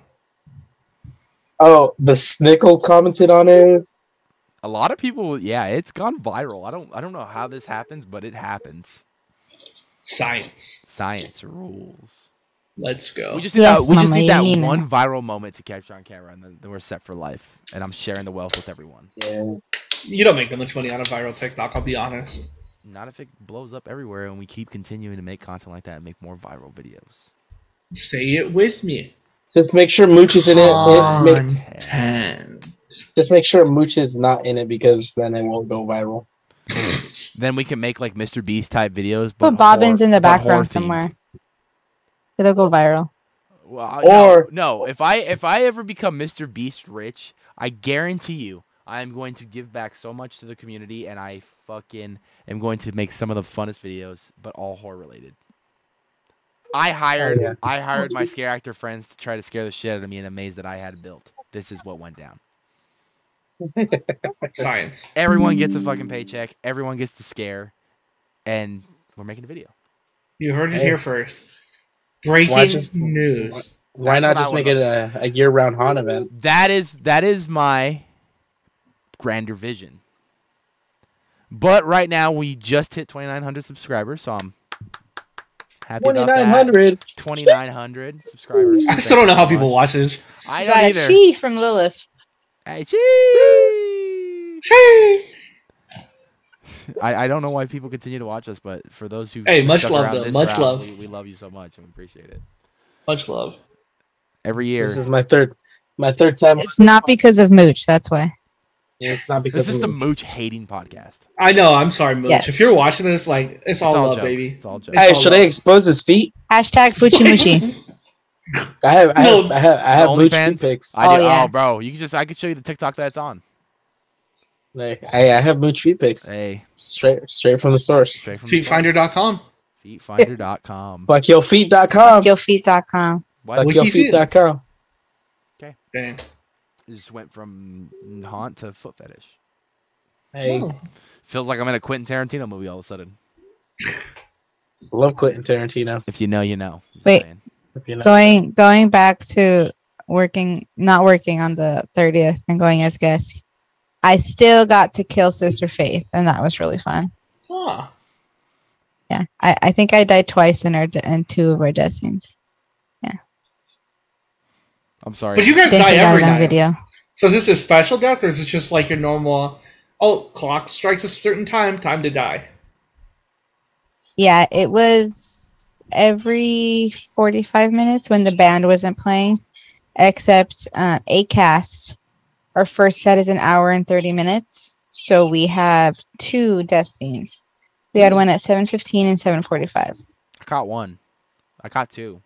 Oh, the Snickle commented on it. A lot of people. Yeah, it's gone viral. I don't. I don't know how this happens, but it happens. Science. Science rules. Let's go. We just need Yes, that. We just need that Nina. one viral moment to capture on camera, and then, then we're set for life. And I'm sharing the wealth with everyone. Yeah. you don't make that much money on a viral TikTok, I'll be honest. Not if it blows up everywhere, and we keep continuing to make content like that and make more viral videos. Say it with me. Just make sure Mooch is in it. it make, Content. Just make sure Mooch is not in it because then it won't go viral. <laughs> Then we can make like Mr. Beast type videos. But Put Bobbins horror- in the background somewhere. It'll go viral. Well, Or- no, no, if I if I ever become Mr. Beast rich, I guarantee you I am going to give back so much to the community, and I fucking am going to make some of the funnest videos, but all horror related. I hired oh, yeah. I hired my scare actor friends to try to scare the shit out of me in a maze that I had built. This is what went down. <laughs> Science. Everyone gets a fucking paycheck. Everyone gets to scare, and we're making a video. You heard it Hey. here first. Breaking Why just- news. Why That's not just make it a, a year round haunt event? That is that is my grander vision. But right now we just hit 2,900 subscribers, so I'm happy Twenty about nine that. hundred. 2,900 subscribers. I still don't know how people watch this. I don't got a either. she from Lilith. Hey, chee! Hey, I, I don't know why people continue to watch us, but for those who Hey, much love, though. Much route, love. we, we love you so much and we appreciate it. Much love. Every year, This is my third my third time. It's not because of Mooch. That's why. It's not because this is of the mooch hating podcast. I know. I'm sorry, Mooch. Yes. If you're watching this, like, it's, all, love, jokes. baby. It's all jokes. Hey, all should love. I expose his feet? Hashtag Fuchimuchi. <laughs> I have I No. have I have, I have The Mooch feet OnlyFans? pics. I Oh, do, yeah. oh, bro, you can just I could show you the TikTok that's on. Like, I, I have Mooch feet pics. Hey, Straight straight from the source. straight from the source. Feetfinder.com. Feetfinder.com. <laughs> Fuckyourfeet.com. Gillfeet.com. What? Wiki feet. Fuckyourfeet.com. Dang. It just went from haunt to foot fetish. Hey, Oh. Feels like I'm in a Quentin Tarantino movie all of a sudden. <laughs> love Quentin Tarantino. If you know, you know. Just Wait. Saying. If you know. Going going back to working not working on the 30th and going as guest. I still got to kill Sister Faith, and that was really fun. Huh. Yeah. I, I think I died twice in our in two of our death scenes. Yeah i'm sorry. But you guys Think die every it night. video. So is this a special death or is it just like your normal? Oh, clock strikes a certain time. Time to die. Yeah, it was every 45 minutes when the band wasn't playing, except uh, a cast. Our first set is an hour and 30 minutes. So we have two death scenes. We had one at 7.15 and 7.45. I caught one. I caught two.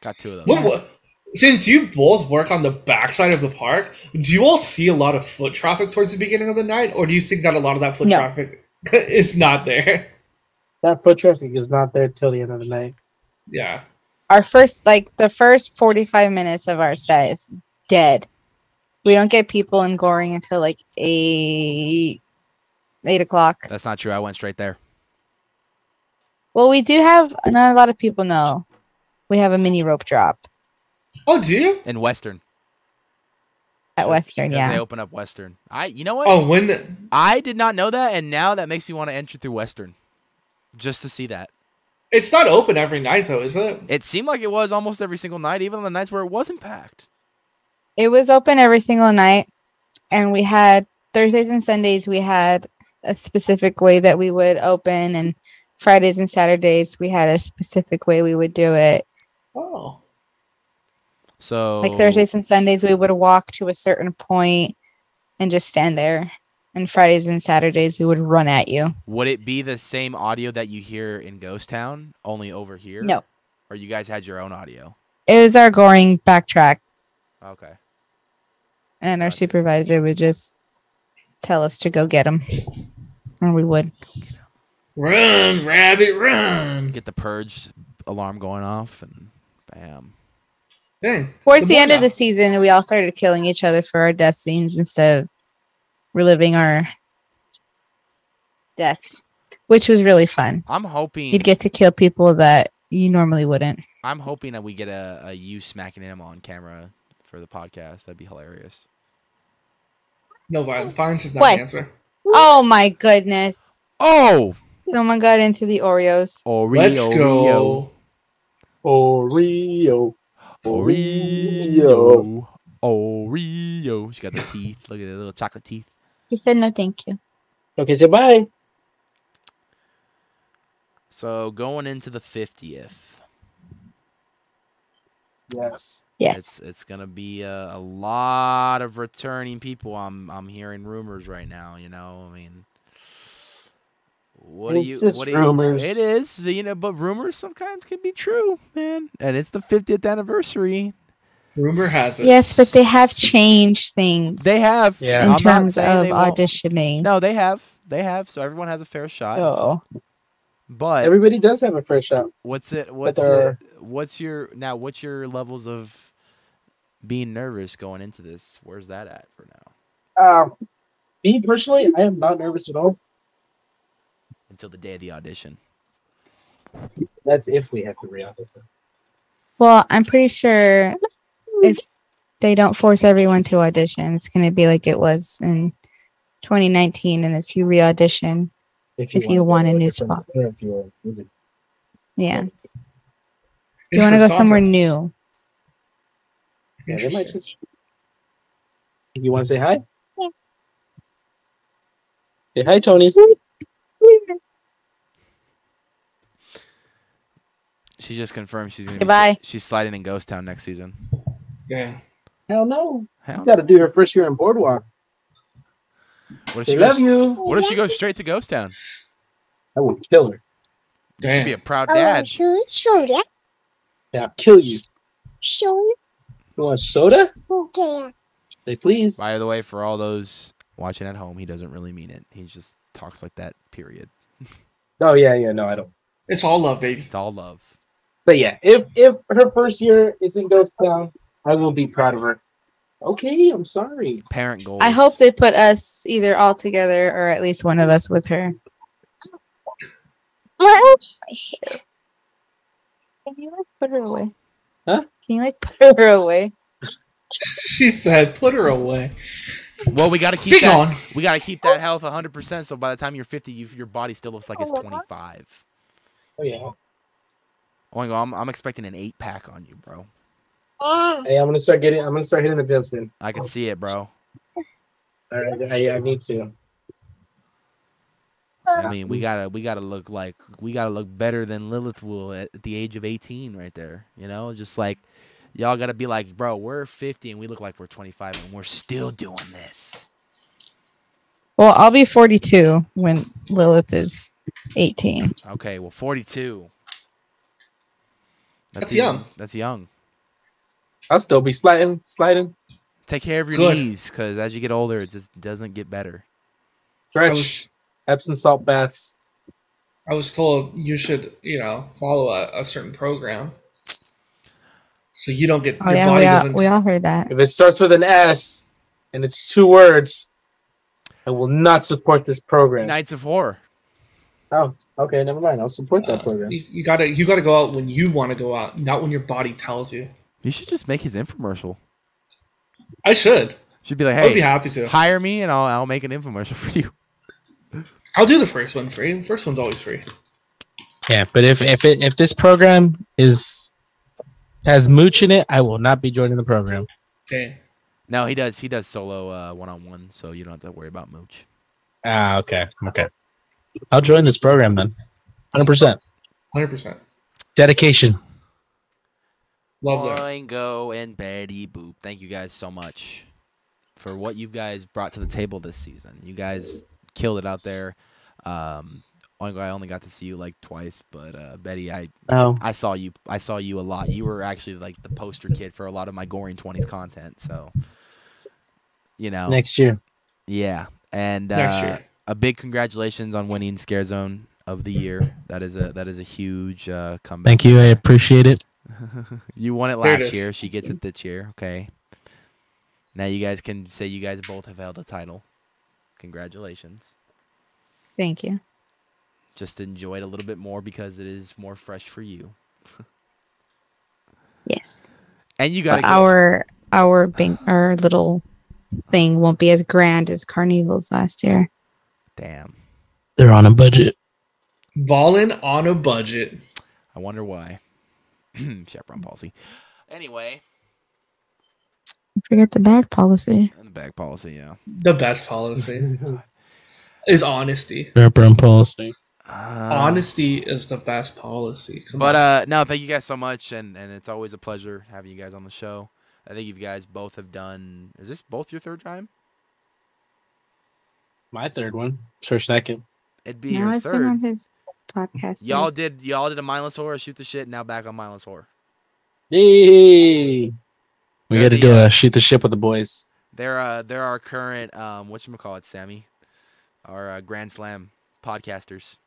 Got two of those. What, what, since you both work on the backside of the park, do you all see a lot of foot traffic towards the beginning of the night, or do you think that a lot of that foot No. traffic <laughs> is not there? That foot traffic is not there till the end of the night. Yeah. Our first, like the first 45 minutes of our set is dead. We don't get people in Goreing until like 8, 8 o'clock. That's not true. I went straight there. Well, we do have, not a lot of people know, we have a mini rope drop Oh, do you? In Western. at Western. Yeah. They open up Western. I you know what? Oh, when? I did not know that, and now that makes me want to enter through Western. Just to see that. It's not open every night though, is it? It seemed like it was almost every single night, even on the nights where it wasn't packed. It was open every single night, and we had Thursdays and Sundays we had a specific way that we would open, and Fridays and Saturdays we had a specific way we would do it. Oh. So Like Thursdays and Sundays we would walk to a certain point and just stand there. And Fridays and Saturdays we would run at you. Would it be the same audio that you hear in Ghost Town, only over here? No. Or you guys had your own audio? It was our Goreing backtrack, Okay. and our Gotcha. supervisor would just tell us to go get them, and we would. Run, rabbit, run. Get the purge alarm going off, and bam. Dang. Towards the more end of the season, we all started killing each other for our death scenes instead of reliving our deaths, which was really fun. I'm hoping. You'd get to kill people that you normally wouldn't. I'm hoping that we get a, a you smacking him on camera for the podcast. That'd be hilarious. No violence. Violence is not What? the answer. Oh my goodness! Oh, Someone got into the Oreos. Oreo, Let's go. Oreo. Oreo, Oreo. She got the teeth. Look at the little chocolate teeth. He said no, thank you. Okay, say bye. So going into the fiftieth, Yes. Yes. it's it's gonna be a, a lot of returning people. I'm I'm hearing rumors right now. You know, I mean, what It's do you? just what do you, rumors. It is, you know, but rumors sometimes can be true, man. And it's the fiftieth anniversary. Rumor has it. Yes, but they have changed things. They have, Yeah. in I'm terms of auditioning. No, they have, they have. So everyone has a fair shot. Oh, But Everybody does have a fair shot. What's it? What's they're- it? What's your now? What's your levels of being nervous going into this? Where's that at for now? Um, me personally, I am not nervous at all. Until the day of the audition. That's if we have to re-audition. well, I'm pretty sure if they don't force everyone to audition, it's going to be like it was in 2019, and it's you re-audition. If you want a new different- spot. yeah, If you want music. Yeah, you want to go somewhere new. Yeah, they might just. You want to say hi? Yeah. Say hi, Tony. <laughs> She just confirmed she's gonna Goodbye. be. She's sliding in Ghost Town next season. Yeah. Hell no. Hell, You got to do her first year in Boardwalk. what if They she love goes? you. What if she goes straight to Ghost Town? I would kill her. You should be a proud dad. Yeah, I'll kill you. Sure. You want soda? Okay. Say please. By the way, for all those watching at home, he doesn't really mean it. He just talks like that. Period. <laughs> Oh yeah, yeah. No, I don't. It's all love, baby. It's all love. But yeah, if if her first year is in Ghost Town, I will be proud of her. Okay, I'm sorry. Parent goals. I hope they put us either all together or at least one of us with her. Can you like put her away? Huh? Can you like put her away? She said, "Put her away." Well, we got to keep Be that. gone. We got to keep that health 100. percent So by the time you're 50, you, your body still looks like it's 25. Oh yeah. Oh my god, I'm, I'm expecting an eight pack on you, bro. <gasps> Hey, I'm gonna start getting. I'm gonna start hitting the gym soon. I can see it, bro. All right, I, I need to. Uh, I mean, we gotta we gotta look like we gotta look better than Lilith will at, at the age of 18, right there. You know, just like y'all gotta be like, bro, we're 50 and we look like we're 25 and we're still doing this. Well, I'll be 42 when Lilith is 18. Okay, well, 42. That's even- young. That's young. I'll still be sliding, sliding. Take care of your Good. knees, because as you get older, it just doesn't get better. Stretch. was- Epsom salt baths. I was told you should, you know, follow a, a certain program, so you don't get Oh your yeah, body we all, doesn't. we all heard that. If it starts with an S and it's two words, I will not support this program. Nights of Horror. Oh, okay, never mind. I'll support that uh, program. you, you gotta you gotta go out when you want to go out, not when your body tells you. You should just make his infomercial. I should. Should be like, hey, I would be happy to. hire me and I'll I'll make an infomercial for you. I'll do the first one free. The first one's always free. Yeah, but if if it if this program is has mooch in it, I will not be joining the program. Dang. No, he does. He does solo uh, one-on-one, so you don't have to worry about Mooch. Ah, okay, okay. I'll join this program then. Hundred percent Hundred percent. dedication. Love that. Oingo and Betty Boop. Thank you guys so much for what you guys brought to the table this season. You guys killed it out there. Um, Oingo, I only got to see you like twice, but uh, Betty, I Oh, I saw you. I saw you a lot. You were actually like the poster kid for a lot of my Goreing Twenties content. So, you know, next year. yeah. And Next uh, year. a big congratulations on winning Scare Zone of the year. That is a that is a huge uh, comeback. Thank you. I appreciate it. <laughs> you won it There it last year. She gets it this year. Okay. Now you guys can say you guys both have held a title. Congratulations. Thank you. Just enjoy it a little bit more because it is more fresh for you. Yes. And you got But our our bank our little thing won't be as grand as Carnevil's last year. Damn. They're on a budget. Ballin' on a budget. I wonder why. <clears throat> Chaperone policy. Anyway, Forget the bag policy. and the bag policy, yeah. The best policy <laughs> is honesty. Chaperone policy. Uh, Honesty is the best policy. Come But on. uh no, thank you guys so much and and it's always a pleasure having you guys on the show. I think you guys both have done is this both your third time? My third one. Sure, second. It'd be Now your I've been third. on his podcast. Y'all did y'all did a mindless horror, shoot the shit, now back on mindless horror. Yay! We They're got to do uh, a shoot the ship with the boys. They're uh they're our current um what you call it, Sammy. Our uh, Grand Slam podcasters.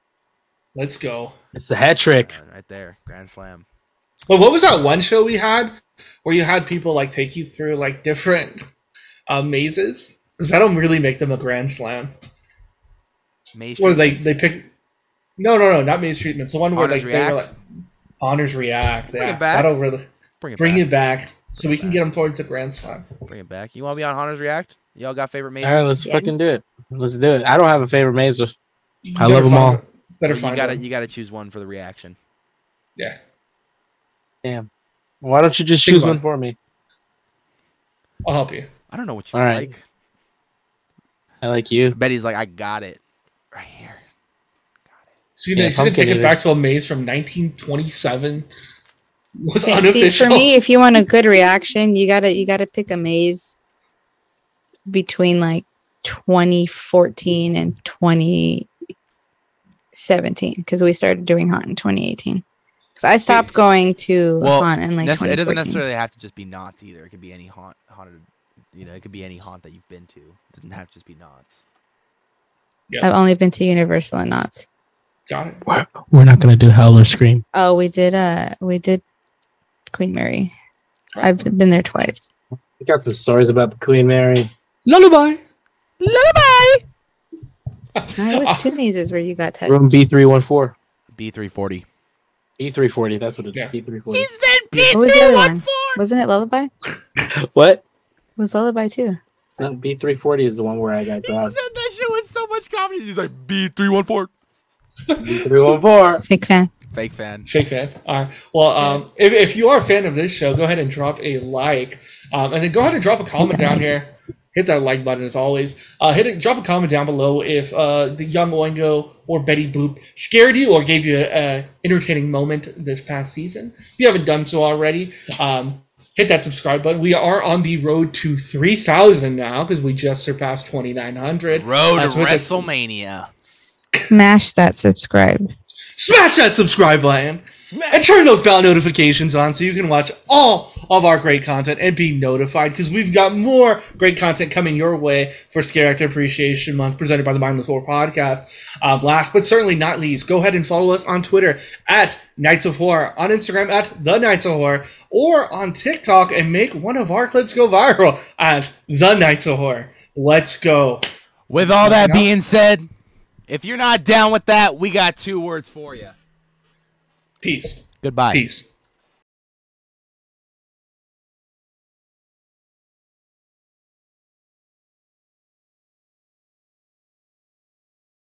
Let's go. It's the hat trick. Uh, right there. Grand Slam. But what was that one show we had where you had people like take you through like different uh, mazes? Because that'll really make them a grand slam. Maze Where they they pick. No, no, no, not maze treatments. The one where Honors like they were like honors react. Bring yeah, it back. that'll really bring it bring back. it back so we can get them towards the grand slam. Bring it back. You want to be on honors React? Y'all got favorite mazes? All right, let's Yeah. fucking do it. Let's do it. I don't have a favorite maze. I Better love 'em find- all. Better Well, find you gotta one. you gotta choose one for the reaction. Yeah. Damn. Why don't you just Think choose one it. for me? I'll help you. I don't know what you All right. like. I like you. Betty's like, I got it right here. So you're Yeah, gonna, she's gonna pumpkin take us back to a maze from 1927. <laughs> Was Okay, see, for me, if you want a good reaction, you gotta you gotta pick a maze between like 2014 and 2017 because we started doing haunt in 2018. Because I stopped going to Well, haunt in like Nec- it doesn't necessarily have to just be Knott's either. It could be any haunt haunted. You know, it could be any haunt that you've been to. It doesn't have to just be Knott's. I've only been to Universal and Knott's. Got it. We're, we're not gonna do Howl-O-Scream. Oh, we did. Uh, we did Queen Mary. I've been there twice. We got some stories about the Queen Mary. Lullaby. Lullaby. I was two mazes where you got touched. Room B three one four. B three forty. B three forty. That's what it's. Yeah. B three forty. He said What was the other one? Wasn't it Lullaby? <laughs> What? It was Lullaby too. B three forty is the one where I got grabbed. that shit with so much confidence. He's like B three one four. B three one four. Fake fan. Fake fan. Fake fan. All right. Well, um, if, if you are a fan of this show, go ahead and drop a like, um, and then go ahead and drop a comment down here. Hit that like button as always. Uh, hit it, drop a comment down below if uh, the young Oingo or Betty Boop scared you or gave you an entertaining moment this past season. If you haven't done so already, um, hit that subscribe button. We are on the road to 3,000 now because we just surpassed 2,900. Road Uh, to so hit that- WrestleMania. Smash that subscribe. smash that subscribe button and turn those bell notifications on so you can watch all of our great content and be notified because we've got more great content coming your way for Scareactor Appreciation Month presented by the Mindless Horror Podcast. Um, last but certainly not least, go ahead and follow us on Twitter at Nights of Horror, on Instagram at The Nights of Horror, or on TikTok and make one of our clips go viral at The Nights of Horror. Let's go. With all that being said, if you're not down with that, we got two words for you. Peace. Goodbye. Peace.